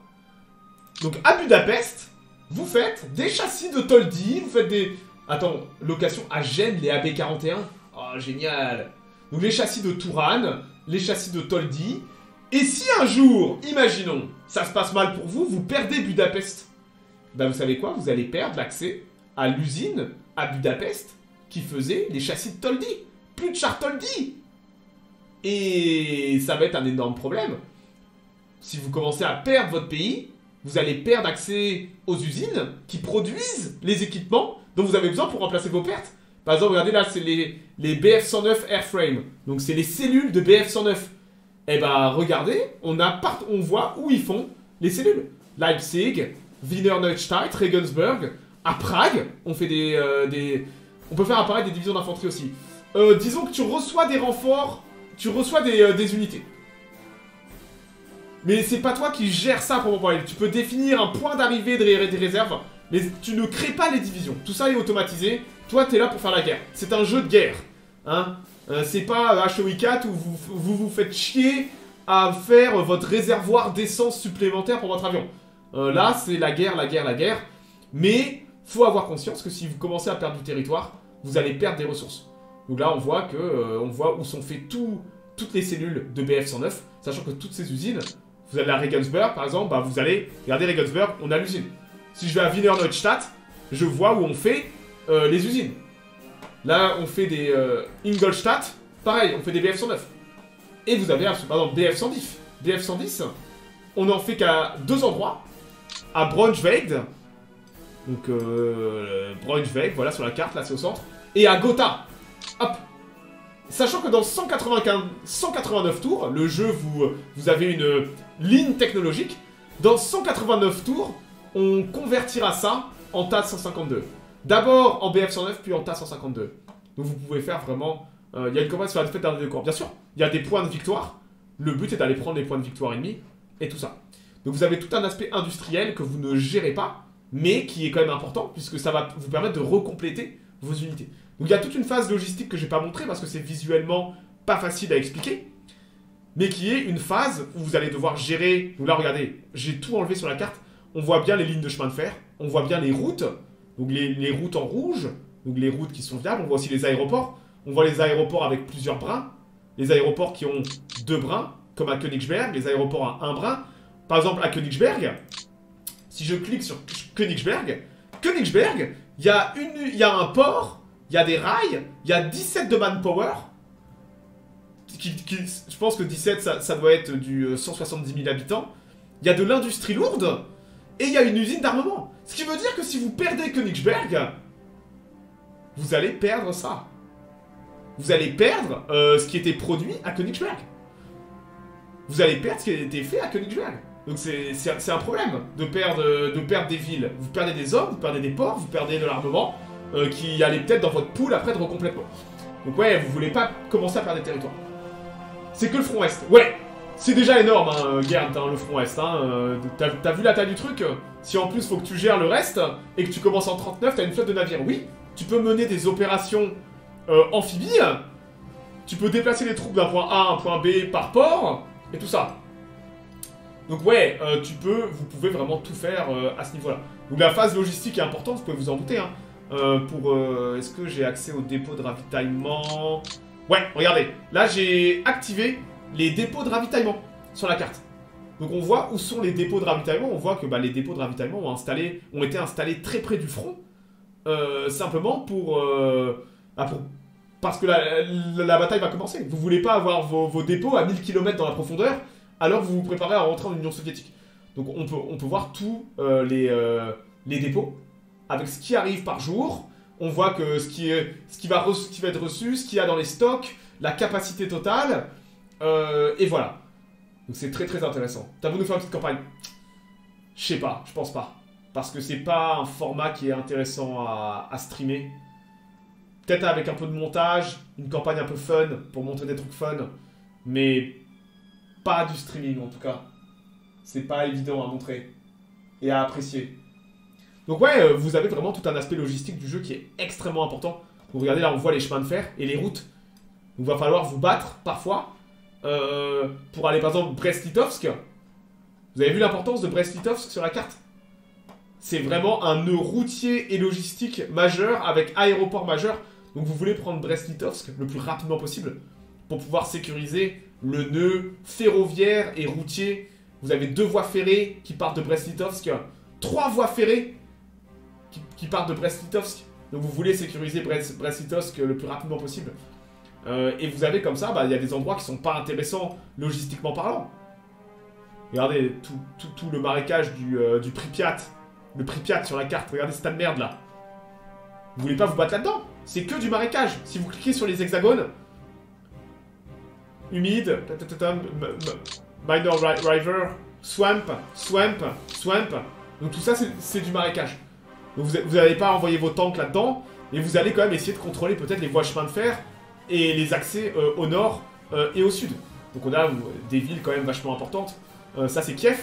Donc à Budapest, vous faites des châssis de Toldi, vous faites des... Attends, location à Gênes, les AB41. Oh, génial. Donc les châssis de Touran, les châssis de Toldi. Et si un jour, imaginons, ça se passe mal pour vous, vous perdez Budapest, ben vous savez quoi? Vous allez perdre l'accès à l'usine à Budapest qui faisait les châssis de Toldi. Plus de chars Toldi Et ça va être un énorme problème. Si vous commencez à perdre votre pays, vous allez perdre accès aux usines qui produisent les équipements dont vous avez besoin pour remplacer vos pertes. Par exemple, regardez là, c'est les, les BF-109 Airframe. Donc c'est les cellules de BF-109. Eh ben, regardez, on, a part- on voit où ils font les cellules. Leipzig, Wiener Neustadt, Regensburg. À Prague, on fait des, euh, des... On peut faire apparaître des divisions d'infanterie aussi. Euh, disons que tu reçois des renforts, tu reçois des, euh, unités. Mais c'est pas toi qui gères ça pour parler. Tu peux définir un point d'arrivée des, des réserves, mais tu ne crées pas les divisions. Tout ça est automatisé. Toi, t'es là pour faire la guerre. C'est un jeu de guerre. Hein Euh, c'est pas HOI4 où vous, vous faites chier à faire votre réservoir d'essence supplémentaire pour votre avion. Euh, là, c'est la guerre, la guerre, la guerre. Mais faut avoir conscience que si vous commencez à perdre du territoire, vous allez perdre des ressources. Donc là, on voit que euh, on voit où sont faites tout- toutes les cellules de BF109, sachant que toutes ces usines, vous allez à Regensburg par exemple, bah, vous allez, regardez Regensburg, on a l'usine. Si je vais à Wiener Neustadt, je vois où on fait les usines. Là, on fait des euh, Ingolstadt, pareil, on fait des BF109. Et vous avez, par exemple, BF110. BF110, on n'en fait qu'à deux endroits, à Braunschweig, donc euh, Braunschweig, voilà sur la carte, là c'est au centre, et à Gotha. Hop Sachant que dans 195, 189 tours, le jeu, vous, vous avez une ligne technologique, dans 189 tours, on convertira ça en TAS 152. D'abord en BF109, puis en TAS 152. Donc vous pouvez faire vraiment... euh, Il y a une campagne sur la défaite d'un décor. Bien sûr, il y a des points de victoire. Le but est d'aller prendre les points de victoire ennemis, et tout ça. Donc vous avez tout un aspect industriel que vous ne gérez pas, mais qui est quand même important, puisque ça va vous permettre de recompléter vos unités. Donc il y a toute une phase logistique que je n'ai pas montrée, parce que c'est visuellement pas facile à expliquer, mais qui est une phase où vous allez devoir gérer... Donc là, regardez, j'ai tout enlevé sur la carte. On voit bien les lignes de chemin de fer, on voit bien les routes, donc les, routes en rouge, donc les routes qui sont viables, on voit aussi les aéroports, on voit les aéroports avec plusieurs brins, les aéroports qui ont deux brins, comme à Königsberg, les aéroports à un brin. Par exemple, à Königsberg, si je clique sur Königsberg, Königsberg, il y, a y a un port, il y a des rails, il y a 17 de manpower. Qui, je pense que 17, ça, ça doit être du euh, 170 000 habitants. Il y a de l'industrie lourde, et il y a une usine d'armement. Ce qui veut dire que si vous perdez Königsberg, vous allez perdre ça. Vous allez perdre euh, ce qui était produit à Königsberg. Vous allez perdre ce qui a été fait à Königsberg. Donc c'est un- problème de perdre, de perdre des villes. Vous perdez des hommes, vous perdez des ports, vous perdez de l'armement euh, qui allait peut-être dans votre pool après de recomplètement. Donc ouais, vous voulez pas commencer à perdre des territoires. C'est que le front Est. Ouais, c'est déjà énorme, hein, Gerd, hein, le front Est. Hein, euh, T'as vu la taille du truc? Si en plus faut que tu gères le reste et que tu commences en 39, t'as une flotte de navires. Oui, tu peux mener des opérations euh, amphibies. Tu peux déplacer les troupes d'un point A à un point B par port et tout ça. Donc ouais, euh, tu peux, vous pouvez vraiment tout faire à ce niveau-là. Donc la phase logistique est importante, vous pouvez vous en douter. Hein. Pour, est-ce que j'ai accès au dépôt de ravitaillement? Ouais, regardez, là j'ai activé les dépôts de ravitaillement sur la carte. Donc on voit où sont les dépôts de ravitaillement. On voit que bah, les dépôts de ravitaillement ont, été installés très près du front, euh, simplement euh, ah, pour- parce que la, bataille va commencer. Vous voulez pas avoir vos, dépôts à 1000 km dans la profondeur alors vous vous préparez à rentrer en Union soviétique. Donc on peut, on peut voir tous euh, les, les dépôts avec ce qui arrive par jour. On voit que ce qui, est, ce, qui va ce qui va être reçu, ce qu'il y a dans les stocks, la capacité totale, euh, et voilà. Donc c'est très très intéressant. T'as voulu faire une petite campagne Je sais pas, je pense pas. Parce que c'est pas un format qui est intéressant à, streamer. Peut-être avec un peu de montage, une campagne un peu fun pour montrer des trucs fun, mais pas du streaming en tout cas. C'est pas évident à montrer et à apprécier. Donc ouais, euh, vous avez vraiment tout un aspect logistique du jeu qui est extrêmement important. Vous regardez là, on voit les chemins de fer et les routes. Donc il va falloir vous battre parfois euh, pour aller par exemple Brest-Litovsk. Vous avez vu l'importance de Brest-Litovsk sur la carte? C'est vraiment un nœud routier et logistique majeur avec aéroport majeur. Donc vous voulez prendre Brest-Litovsk le plus rapidement possible pour pouvoir sécuriser le nœud ferroviaire et routier. Vous avez deux voies ferrées qui partent de Brest-Litovsk, trois voies ferrées qui, qui partent de Brest-Litovsk. Donc vous voulez sécuriser Brest- Brest-Litovsk le plus rapidement possible. Euh, et vous avez comme ça, bah, il y a des endroits qui sont pas intéressants logistiquement parlant. Regardez tout, le marécage du, euh, Pripyat. Le Pripyat sur la carte, regardez cette merde là. Vous voulez pas vous battre là-dedans? C'est que du marécage. Si vous cliquez sur les hexagones, humide, minor ri- river, swamp, swamp, swamp. Donc tout ça c'est- du marécage. Donc vous n'allez pas envoyer vos tanks là-dedans, et vous allez quand même essayer de contrôler peut-être les voies chemin de fer et les accès euh, au nord euh, et au sud. Donc on a euh, des villes quand même vachement importantes. Ça c'est Kiev.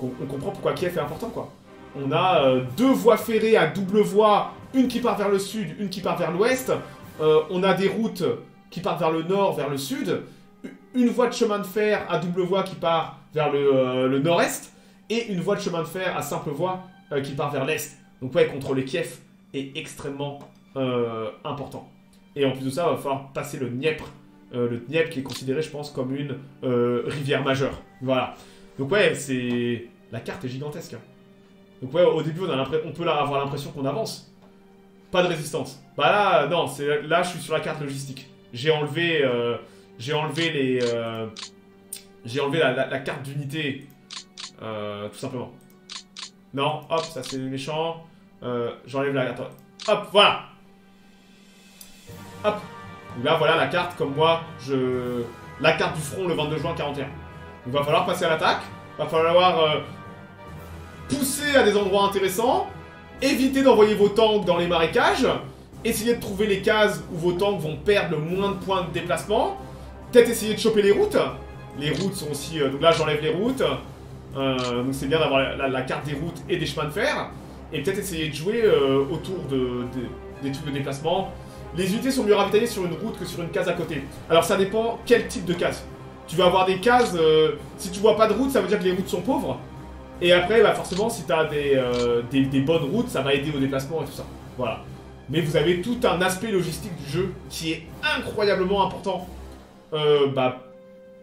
Donc on, comprend pourquoi Kiev est important quoi. On a deux voies ferrées à double voie, une qui part vers le sud, une qui part vers l'ouest. On a des routes qui partent vers le nord, vers le sud. Une voie de chemin de fer à double voie qui part vers le, nord-est. Et une voie de chemin de fer à simple voie qui part vers l'est. Donc ouais, contrôler Kiev est extrêmement important. Et en plus de ça, il va falloir passer le Dniepr. Euh, le Dniepr qui est considéré, je pense, comme une euh, rivière majeure. Voilà. Donc ouais, c'est... La carte est gigantesque. hein. Donc ouais, au début, on, a on peut avoir l'impression qu'on avance. Pas de résistance. Bah là, non, là, je suis sur la carte logistique. J'ai enlevé, euh, j'ai enlevé les, j'ai enlevé la, la- carte d'unité, tout simplement. Non, hop, ça c'est méchant. J'enlève la carte. Hop, voilà. Hop. Là, voilà la carte comme moi, je, la carte du front le 22 juin 41. Donc va falloir passer à l'attaque. Va falloir euh, pousser à des endroits intéressants. Éviter d'envoyer vos tanks dans les marécages. Essayer de trouver les cases où vos tanks vont perdre le moins de points de déplacement. Peut-être essayer de choper les routes. Les routes sont aussi... euh, donc là, j'enlève les routes. Euh, donc c'est bien d'avoir la, carte des routes et des chemins de fer. Et peut-être essayer de jouer autour de, de- des trucs de déplacement. Les unités sont mieux ravitaillées sur une route que sur une case à côté. Alors ça dépend quel type de case. Tu vas avoir des cases... euh, si tu vois pas de route, ça veut dire que les routes sont pauvres. Et après, bah forcément, si tu as des, euh, des, des bonnes routes, ça va aider au déplacement et tout ça. Voilà. Mais vous avez tout un aspect logistique du jeu qui est incroyablement important euh, bah,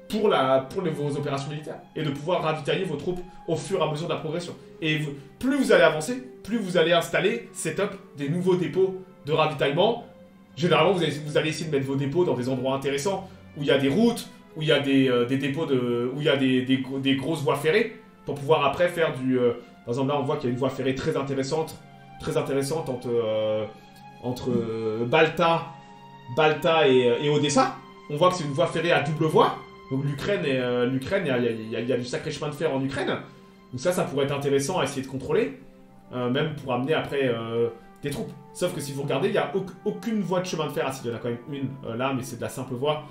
pour, la, pour les- vos opérations militaires. Et de pouvoir ravitailler vos troupes au fur et à mesure de la progression. Et plus vous allez avancer, plus vous allez installer, setup des nouveaux dépôts de ravitaillement. Généralement, vous allez, essayer de mettre vos dépôts dans des endroits intéressants, où il y a des routes, où il y a des, euh, dépôts de. où il y a des, des gros- des grosses voies ferrées, pour pouvoir après faire du. euh, par exemple, là, on voit qu'il y a une voie ferrée très intéressante, très intéressante entre, euh, entre Balta, Balta et, Odessa. On voit que c'est une voie ferrée à double voie. Donc l'Ukraine, l'Ukraine, il y y a- du sacré chemin de fer en Ukraine. Donc ça, ça pourrait être intéressant à essayer de contrôler, même pour amener après troupes. Sauf que si vous regardez, il n'y a auc- aucune voie de chemin de fer. Ah, il y en a quand même une euh, là, mais c'est de la simple voie.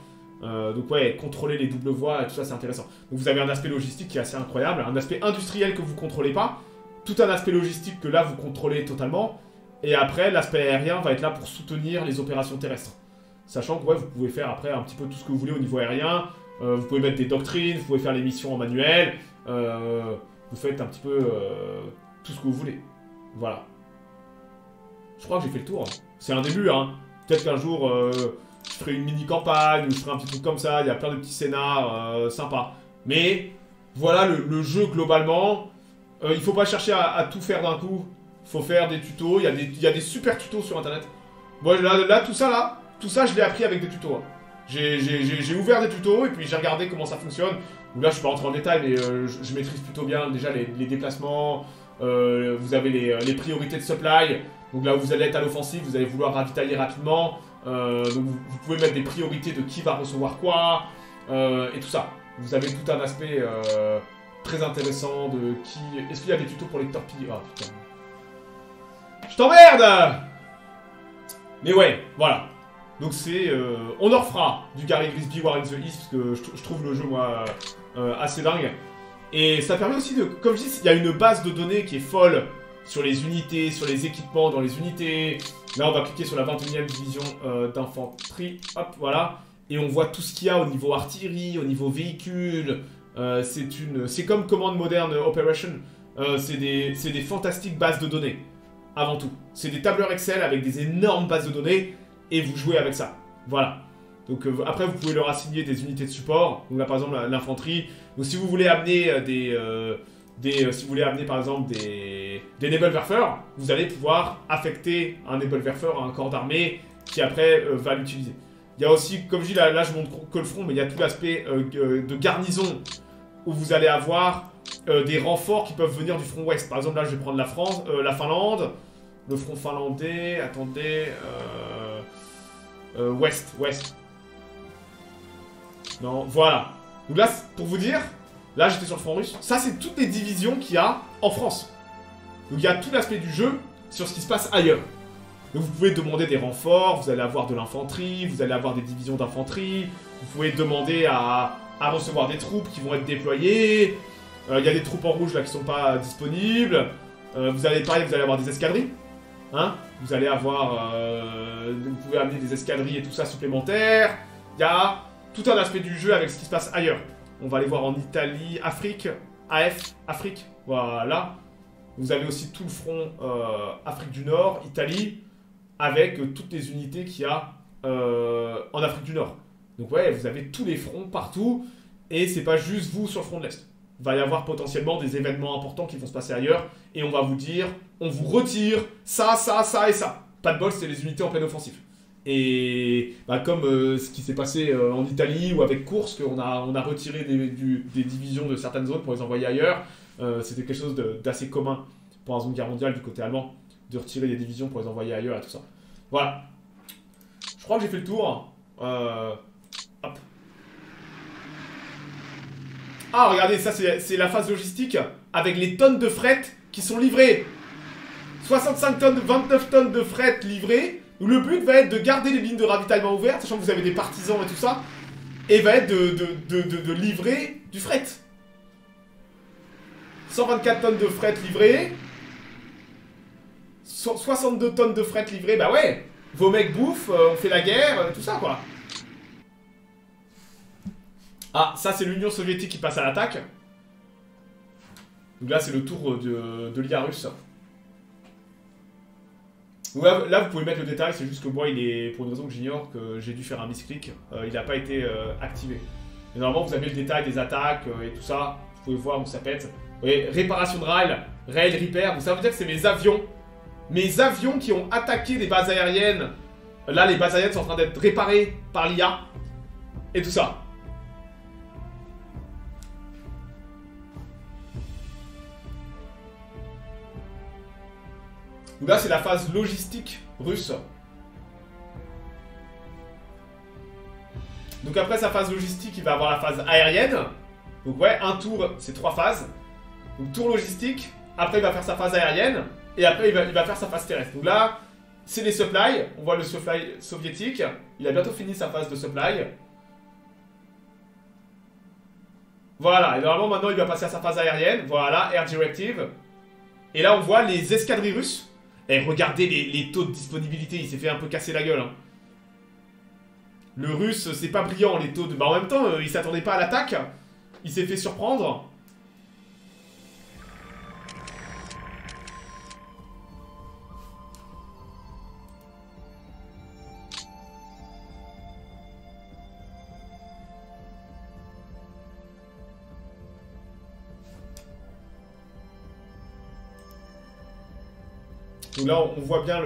Euh, donc ouais, contrôler les doubles voies, et tout ça, c'est intéressant. Donc vous avez un aspect logistique qui est assez incroyable, un aspect industriel que vous contrôlez pas, tout un aspect logistique que là vous contrôlez totalement, et après l'aspect aérien va être là pour soutenir les opérations terrestres. Sachant que ouais, vous pouvez faire après un petit peu tout ce que vous voulez au niveau aérien, euh, vous pouvez mettre des doctrines, vous pouvez faire les missions en manuel, vous faites un petit peu tout ce que vous voulez. Voilà. Je crois que j'ai fait le tour. C'est un début, hein. Peut-être qu'un jour, euh, je ferai une mini-campagne, ou je ferai un petit truc comme ça, il y a plein de petits scénars euh, sympas. Mais voilà le, jeu globalement. Euh, il faut pas chercher à, tout faire d'un coup. faut faire des tutos. Il y, a des- super tutos sur internet. Moi, là, tout ça, là, tout ça, je l'ai appris avec des tutos. hein. J'ai- ouvert des tutos et puis j'ai regardé comment ça fonctionne. Là, je suis pas rentré en détail, mais euh, je, maîtrise plutôt bien déjà les, déplacements. Euh, vous avez les priorités de supply. Donc là vous allez être à l'offensive, vous allez vouloir ravitailler rapidement. Euh, donc vous, pouvez mettre des priorités de qui va recevoir quoi euh, et tout ça. Vous avez tout un aspect euh, très intéressant de qui... Est-ce qu'il y a des tutos pour les torpilles? Ah putain. Je t'emmerde Mais ouais, voilà. Donc c'est... on en refera du Gary Grisby War in the East, parce que je, je trouve le jeu, moi, assez dingue. Et ça permet aussi de... Comme je dis, il y a une base de données qui est folle sur les unités, sur les équipements dans les unités. Là, on va cliquer sur la 21e division euh, d'infanterie. Hop, voilà. Et on voit tout ce qu'il y a au niveau artillerie, au niveau véhicule. Euh, c'est une, c'est comme Command Modern Operation. Euh, c'est des, des fantastiques bases de données. Avant tout, c'est des tableurs Excel avec des énormes bases de données et vous jouez avec ça. Voilà. Donc après, vous pouvez leur assigner des unités de support. Donc là, par exemple, l'infanterie. Donc si vous voulez amener des, euh, si vous voulez amener par exemple des, des Nebelwerfer, vous allez pouvoir affecter un Nebelwerfer à un corps d'armée qui après euh, va l'utiliser. Il y a aussi, comme je dis là, là je montre que le front, mais il y a tout l'aspect euh, de garnison où vous allez avoir des renforts qui peuvent venir du front ouest. Par exemple, là je vais prendre la France, la Finlande, le front finlandais. Attendez, ouest, ouest. Non, voilà. Donc là, pour vous dire, là j'étais sur le front russe. Ça, c'est toutes les divisions qu'il y a en France. Donc il y a tout l'aspect du jeu sur ce qui se passe ailleurs. Donc vous pouvez demander des renforts, vous allez avoir de l'infanterie, vous allez avoir des divisions d'infanterie, vous pouvez demander à, recevoir des troupes qui vont être déployées. Euh, Il y a des troupes en rouge là qui sont pas disponibles. Euh, vous allez pareil, vous allez avoir des escadrilles. Hein vous allez avoir, euh, vous pouvez amener des escadrilles et tout ça supplémentaires. Il y a tout un aspect du jeu avec ce qui se passe ailleurs. On va aller voir en Italie, Afrique, AF, Afrique, voilà. Vous avez aussi tout le front euh, Afrique du Nord, Italie, avec euh, toutes les unités qu'il y a euh, en Afrique du Nord. Donc ouais, vous avez tous les fronts partout, et c'est pas juste vous sur le front de l'Est. Il va y avoir potentiellement des événements importants qui vont se passer ailleurs, et on va vous dire, on vous retire ça, ça, ça et ça. Pas de bol, c'est les unités en pleine offensive. Et bah, comme euh, ce qui s'est passé euh, en Italie ou avec Kursk, on a, on a retiré des, divisions de certaines zones pour les envoyer ailleurs. Euh, C'était quelque chose d'assez commun pour la Seconde Guerre mondiale du côté allemand, de retirer des divisions pour les envoyer ailleurs et tout ça. Voilà. Je crois que j'ai fait le tour. Hop. Ah, regardez, ça c'est la phase logistique avec les tonnes de fret qui sont livrées. 65 tonnes, 29 tonnes de fret livrées. Le but va être de garder les lignes de ravitaillement ouvertes, sachant que vous avez des partisans et tout ça, et va être de, de, de, de- livrer du fret. 124 tonnes de fret livrées. So- 62 tonnes de fret livrées, bah ouais Vos mecs bouffent, euh, on fait la guerre, euh, tout ça quoi. Ah, ça c'est l'Union soviétique qui passe à l'attaque. Donc là c'est le tour de, de l'IA russe. Là, vous pouvez mettre le détail, c'est juste que moi il est, pour une raison que j'ignore, que j'ai dû faire un misclick, euh, il n'a pas été euh, activé. Mais normalement vous avez le détail des attaques euh, et tout ça, vous pouvez voir où ça pète. Vous voyez, réparation de rail, rail repair, ça veut dire que c'est mes avions. Mes avions qui ont attaqué des bases aériennes. Là les bases aériennes sont en train d'être réparées par l'IA. Et tout ça. Donc là, c'est la phase logistique russe. Donc après sa phase logistique, il va avoir la phase aérienne. Donc ouais, un tour, c'est trois phases. Donc tour logistique, après il va faire sa phase aérienne, et après il va, il va faire sa phase terrestre. Donc là, c'est les supplies, on voit le supply soviétique, il a bientôt fini sa phase de supply. Voilà, et normalement maintenant il va passer à sa phase aérienne, voilà, Air Directive. Et là on voit les escadrilles russes. Et regardez les, les taux de disponibilité, il s'est fait un peu casser la gueule. hein. Le russe, c'est pas brillant les taux de... Bah en même temps, euh, il s'attendait pas à l'attaque. Il s'est fait surprendre. Donc là, on, voit bien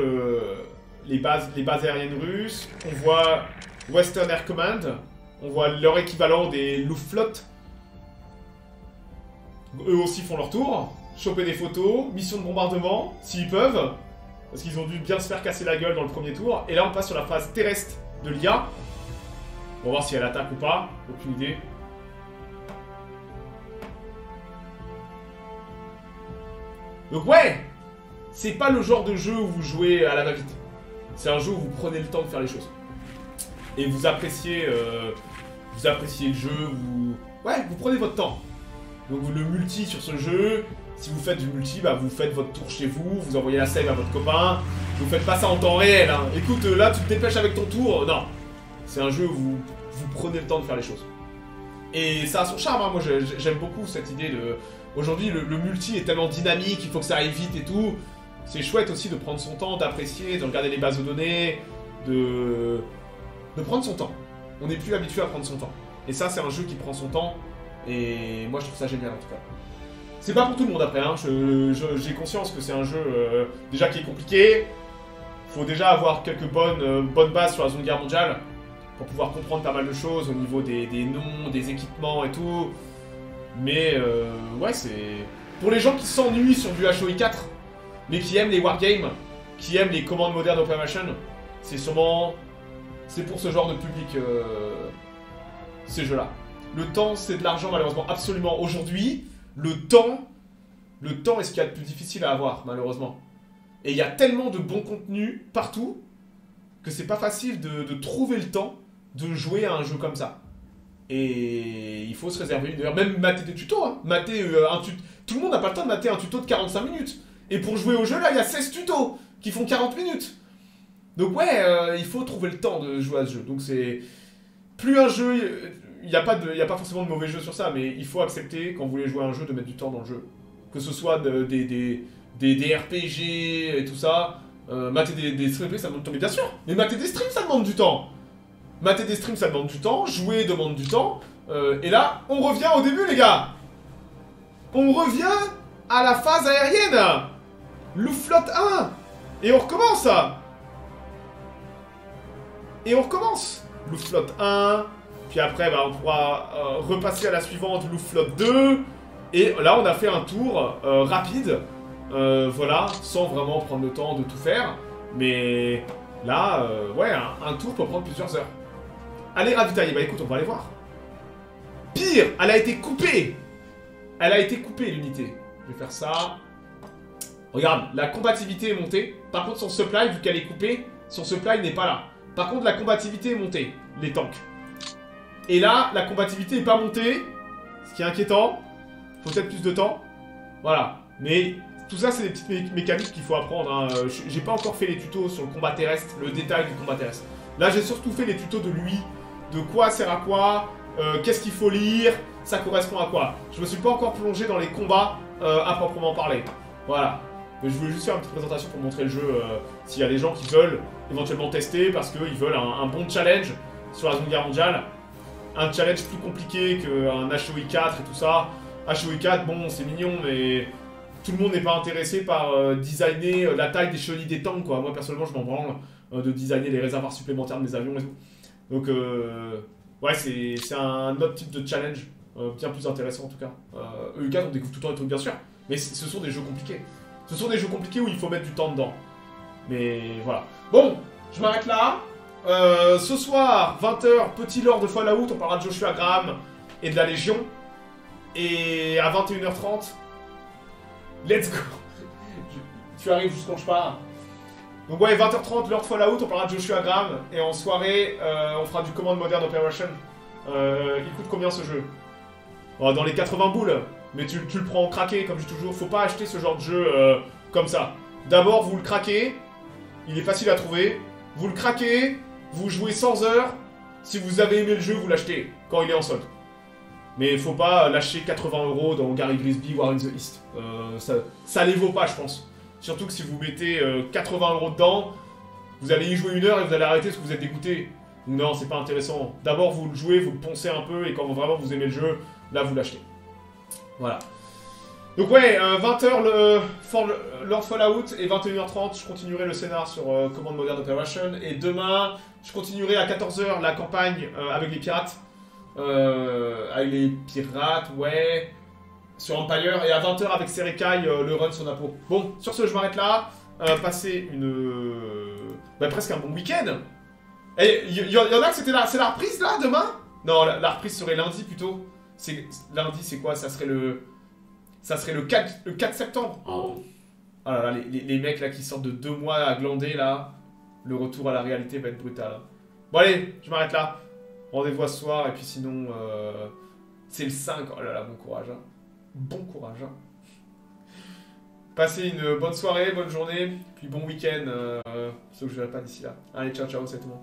les, bases, aériennes russes, on voit Western Air Command, on voit leur équivalent des Luftflotte. Eux aussi font leur tour, choper des photos, mission de bombardement, s'ils peuvent, parce qu'ils ont dû bien se faire casser la gueule dans le premier tour. Et là, on passe sur la phase terrestre de l'IA. On va voir si elle attaque ou pas, aucune idée. Donc ouais c'est pas le genre de jeu où vous jouez à la va-vite. C'est un jeu où vous prenez le temps de faire les choses. Et vous appréciez, euh, vous appréciez le jeu, vous... Ouais, vous prenez votre temps. Donc le multi sur ce jeu, si vous faites du multi, bah vous faites votre tour chez vous, vous envoyez la save à votre copain, vous faites pas ça en temps réel. Hein. Écoute, euh, là tu te dépêches avec ton tour, non. C'est un jeu où vous, vous prenez le temps de faire les choses. Et ça a son charme, hein. moi j'ai- j'aime beaucoup cette idée de... Aujourd'hui le, le multi est tellement dynamique, il faut que ça aille vite et tout. C'est chouette aussi de prendre son temps, d'apprécier, de regarder les bases de données, de... de prendre son temps. On n'est plus habitué à prendre son temps. Et ça c'est un jeu qui prend son temps, et moi je trouve ça génial en tout cas. C'est pas pour tout le monde après, hein. J'ai conscience que c'est un jeu euh, déjà qui est compliqué. Faut déjà avoir quelques bonnes, euh, bonnes bases sur la Seconde Guerre mondiale pour pouvoir comprendre pas mal de choses au niveau des, des noms, des équipements et tout. Mais euh, ouais, c'est. Pour les gens qui s'ennuient sur du HOI 4, mais qui aiment les wargames, qui aiment les commandes modernes d'Operation, c'est sûrement. C'est pour ce genre de public, euh, ces jeux-là. Le temps, c'est de l'argent, malheureusement, absolument. Aujourd'hui, le temps. Le temps est ce qu'il y a de plus difficile à avoir, malheureusement. Et il y a tellement de bons contenus partout que c'est pas facile de, trouver le temps de jouer à un jeu comme ça. Et il faut se réserver une heure, même mater des tutos. Hein. Mater euh, un. Tout le monde n'a pas le temps de mater un tuto de 45 minutes. Et pour jouer au jeu, là, il y a 16 tutos qui font 40 minutes. Donc, ouais, euh, il faut trouver le temps de jouer à ce jeu. Donc, c'est. Plus un jeu. Il n'y a, pas a pas forcément de mauvais jeux sur ça, mais il faut accepter, quand vous voulez jouer à un jeu, de mettre du temps dans le jeu. Que ce soit de- des, des, des, des RPG et tout ça. Euh, mater des, des streams, ça demande du temps. Mais bien sûr, mais mater des streams, ça demande du temps. Mater des streams, ça demande du temps. Jouer demande du temps. Euh, et là, on revient au début, les gars. On revient à la phase aérienne. Louflotte 1. Et on recommence. Et on recommence. Louflotte 1. Puis après, bah, on pourra euh, repasser à la suivante, Louflotte 2. Et là, on a fait un tour euh, rapide. euh, voilà, sans vraiment prendre le temps de tout faire. Mais là, ouais, un, un tour peut prendre plusieurs heures. Allez ravitailler, bah écoute, on va aller voir. Pire, elle a été coupée Elle a été coupée, l'unité. Je vais faire ça. Regarde, la combativité est montée. Par contre, son supply, vu qu'elle est coupée, son supply n'est pas là. Par contre, la combativité est montée, les tanks. Et là, la combativité n'est pas montée, ce qui est inquiétant. Faut peut-être plus de temps. Voilà. Mais tout ça, c'est des petites mé- mécaniques qu'il faut apprendre. hein. Euh, J'ai pas encore fait les tutos sur le combat terrestre, le détail du combat terrestre. Là, j'ai surtout fait les tutos de lui, de quoi sert à quoi, euh, qu'est-ce qu'il faut lire, ça correspond à quoi. Je me suis pas encore plongé dans les combats euh, à proprement parler. Voilà. Mais je voulais juste faire une petite présentation pour montrer le jeu euh, s'il y a des gens qui veulent éventuellement tester parce qu'ils veulent un, bon challenge sur la Seconde Guerre mondiale. Un challenge plus compliqué qu'un HOI 4 et tout ça. HOI 4, bon, c'est mignon, mais tout le monde n'est pas intéressé par euh, designer euh, la taille des chenilles des tanks, quoi. Moi, personnellement, je m'en branle de designer les réservoirs supplémentaires de mes avions et tout. Donc, ouais, c'est un autre type de challenge, bien plus intéressant en tout cas. Euh, EU4, on découvre tout le temps des trucs, bien sûr, mais ce sont des jeux compliqués. Ce sont des jeux compliqués où il faut mettre du temps dedans. Mais voilà. Bon, je m'arrête là. Euh, ce soir, 20h, petit lore de Fallout, on parlera de Joshua Graham et de la Légion. Et à 21h30, let's go Tu arrives juste quand je pars. Donc ouais, 20h30, l'heure de Fallout, on parlera de Joshua Graham. Et en soirée, euh, on fera du Command Modern Operation. Euh, il coûte combien ce jeu? Oh, Dans les 80 boules. Mais tu, le prends en craqué, comme je dis toujours. Faut pas acheter ce genre de jeu euh, comme ça. D'abord, vous le craquez. Il est facile à trouver. Vous le craquez. Vous jouez 100 heures. Si vous avez aimé le jeu, vous l'achetez quand il est en solde. Mais faut pas lâcher 80 euros dans Gary Grisby War in the East. Euh, ça, ça les vaut pas, je pense. Surtout que si vous mettez euh, 80 euros dedans, vous allez y jouer une heure et vous allez arrêter parce que vous êtes dégoûté. Non, c'est pas intéressant. D'abord, vous le jouez, vous le poncez un peu et quand vraiment vous aimez le jeu, là vous l'achetez. Voilà. Donc ouais, 20h le, for- Lord Fallout et 21h30 je continuerai le scénar sur euh, Command Modern Operation et demain je continuerai à 14h la campagne euh, avec les pirates. Euh, avec les pirates, ouais. Sur Empire et à 20h avec Serekai euh, le run sur Napo. Bon, sur ce je m'arrête là. Euh, passez une... euh, bah, presque un bon week-end. Et il y, en a que c'était la, c'est la reprise là demain? Non, la reprise serait lundi plutôt. C'est lundi, c'est quoi? Ça serait le, ça serait le 4, le 4 septembre. Oh. Ah là là, les, les- les mecs là qui sortent de deux mois à glander là, le retour à la réalité va être brutal. hein. Bon allez, je m'arrête là. Rendez-vous à ce soir et puis sinon, euh, c'est le 5. Oh là là, bon courage. hein. Bon courage. hein. Passez une bonne soirée, bonne journée, puis bon week-end. Euh, sauf que je verrai pas d'ici là. Allez, ciao ciao, c'est tout. le monde.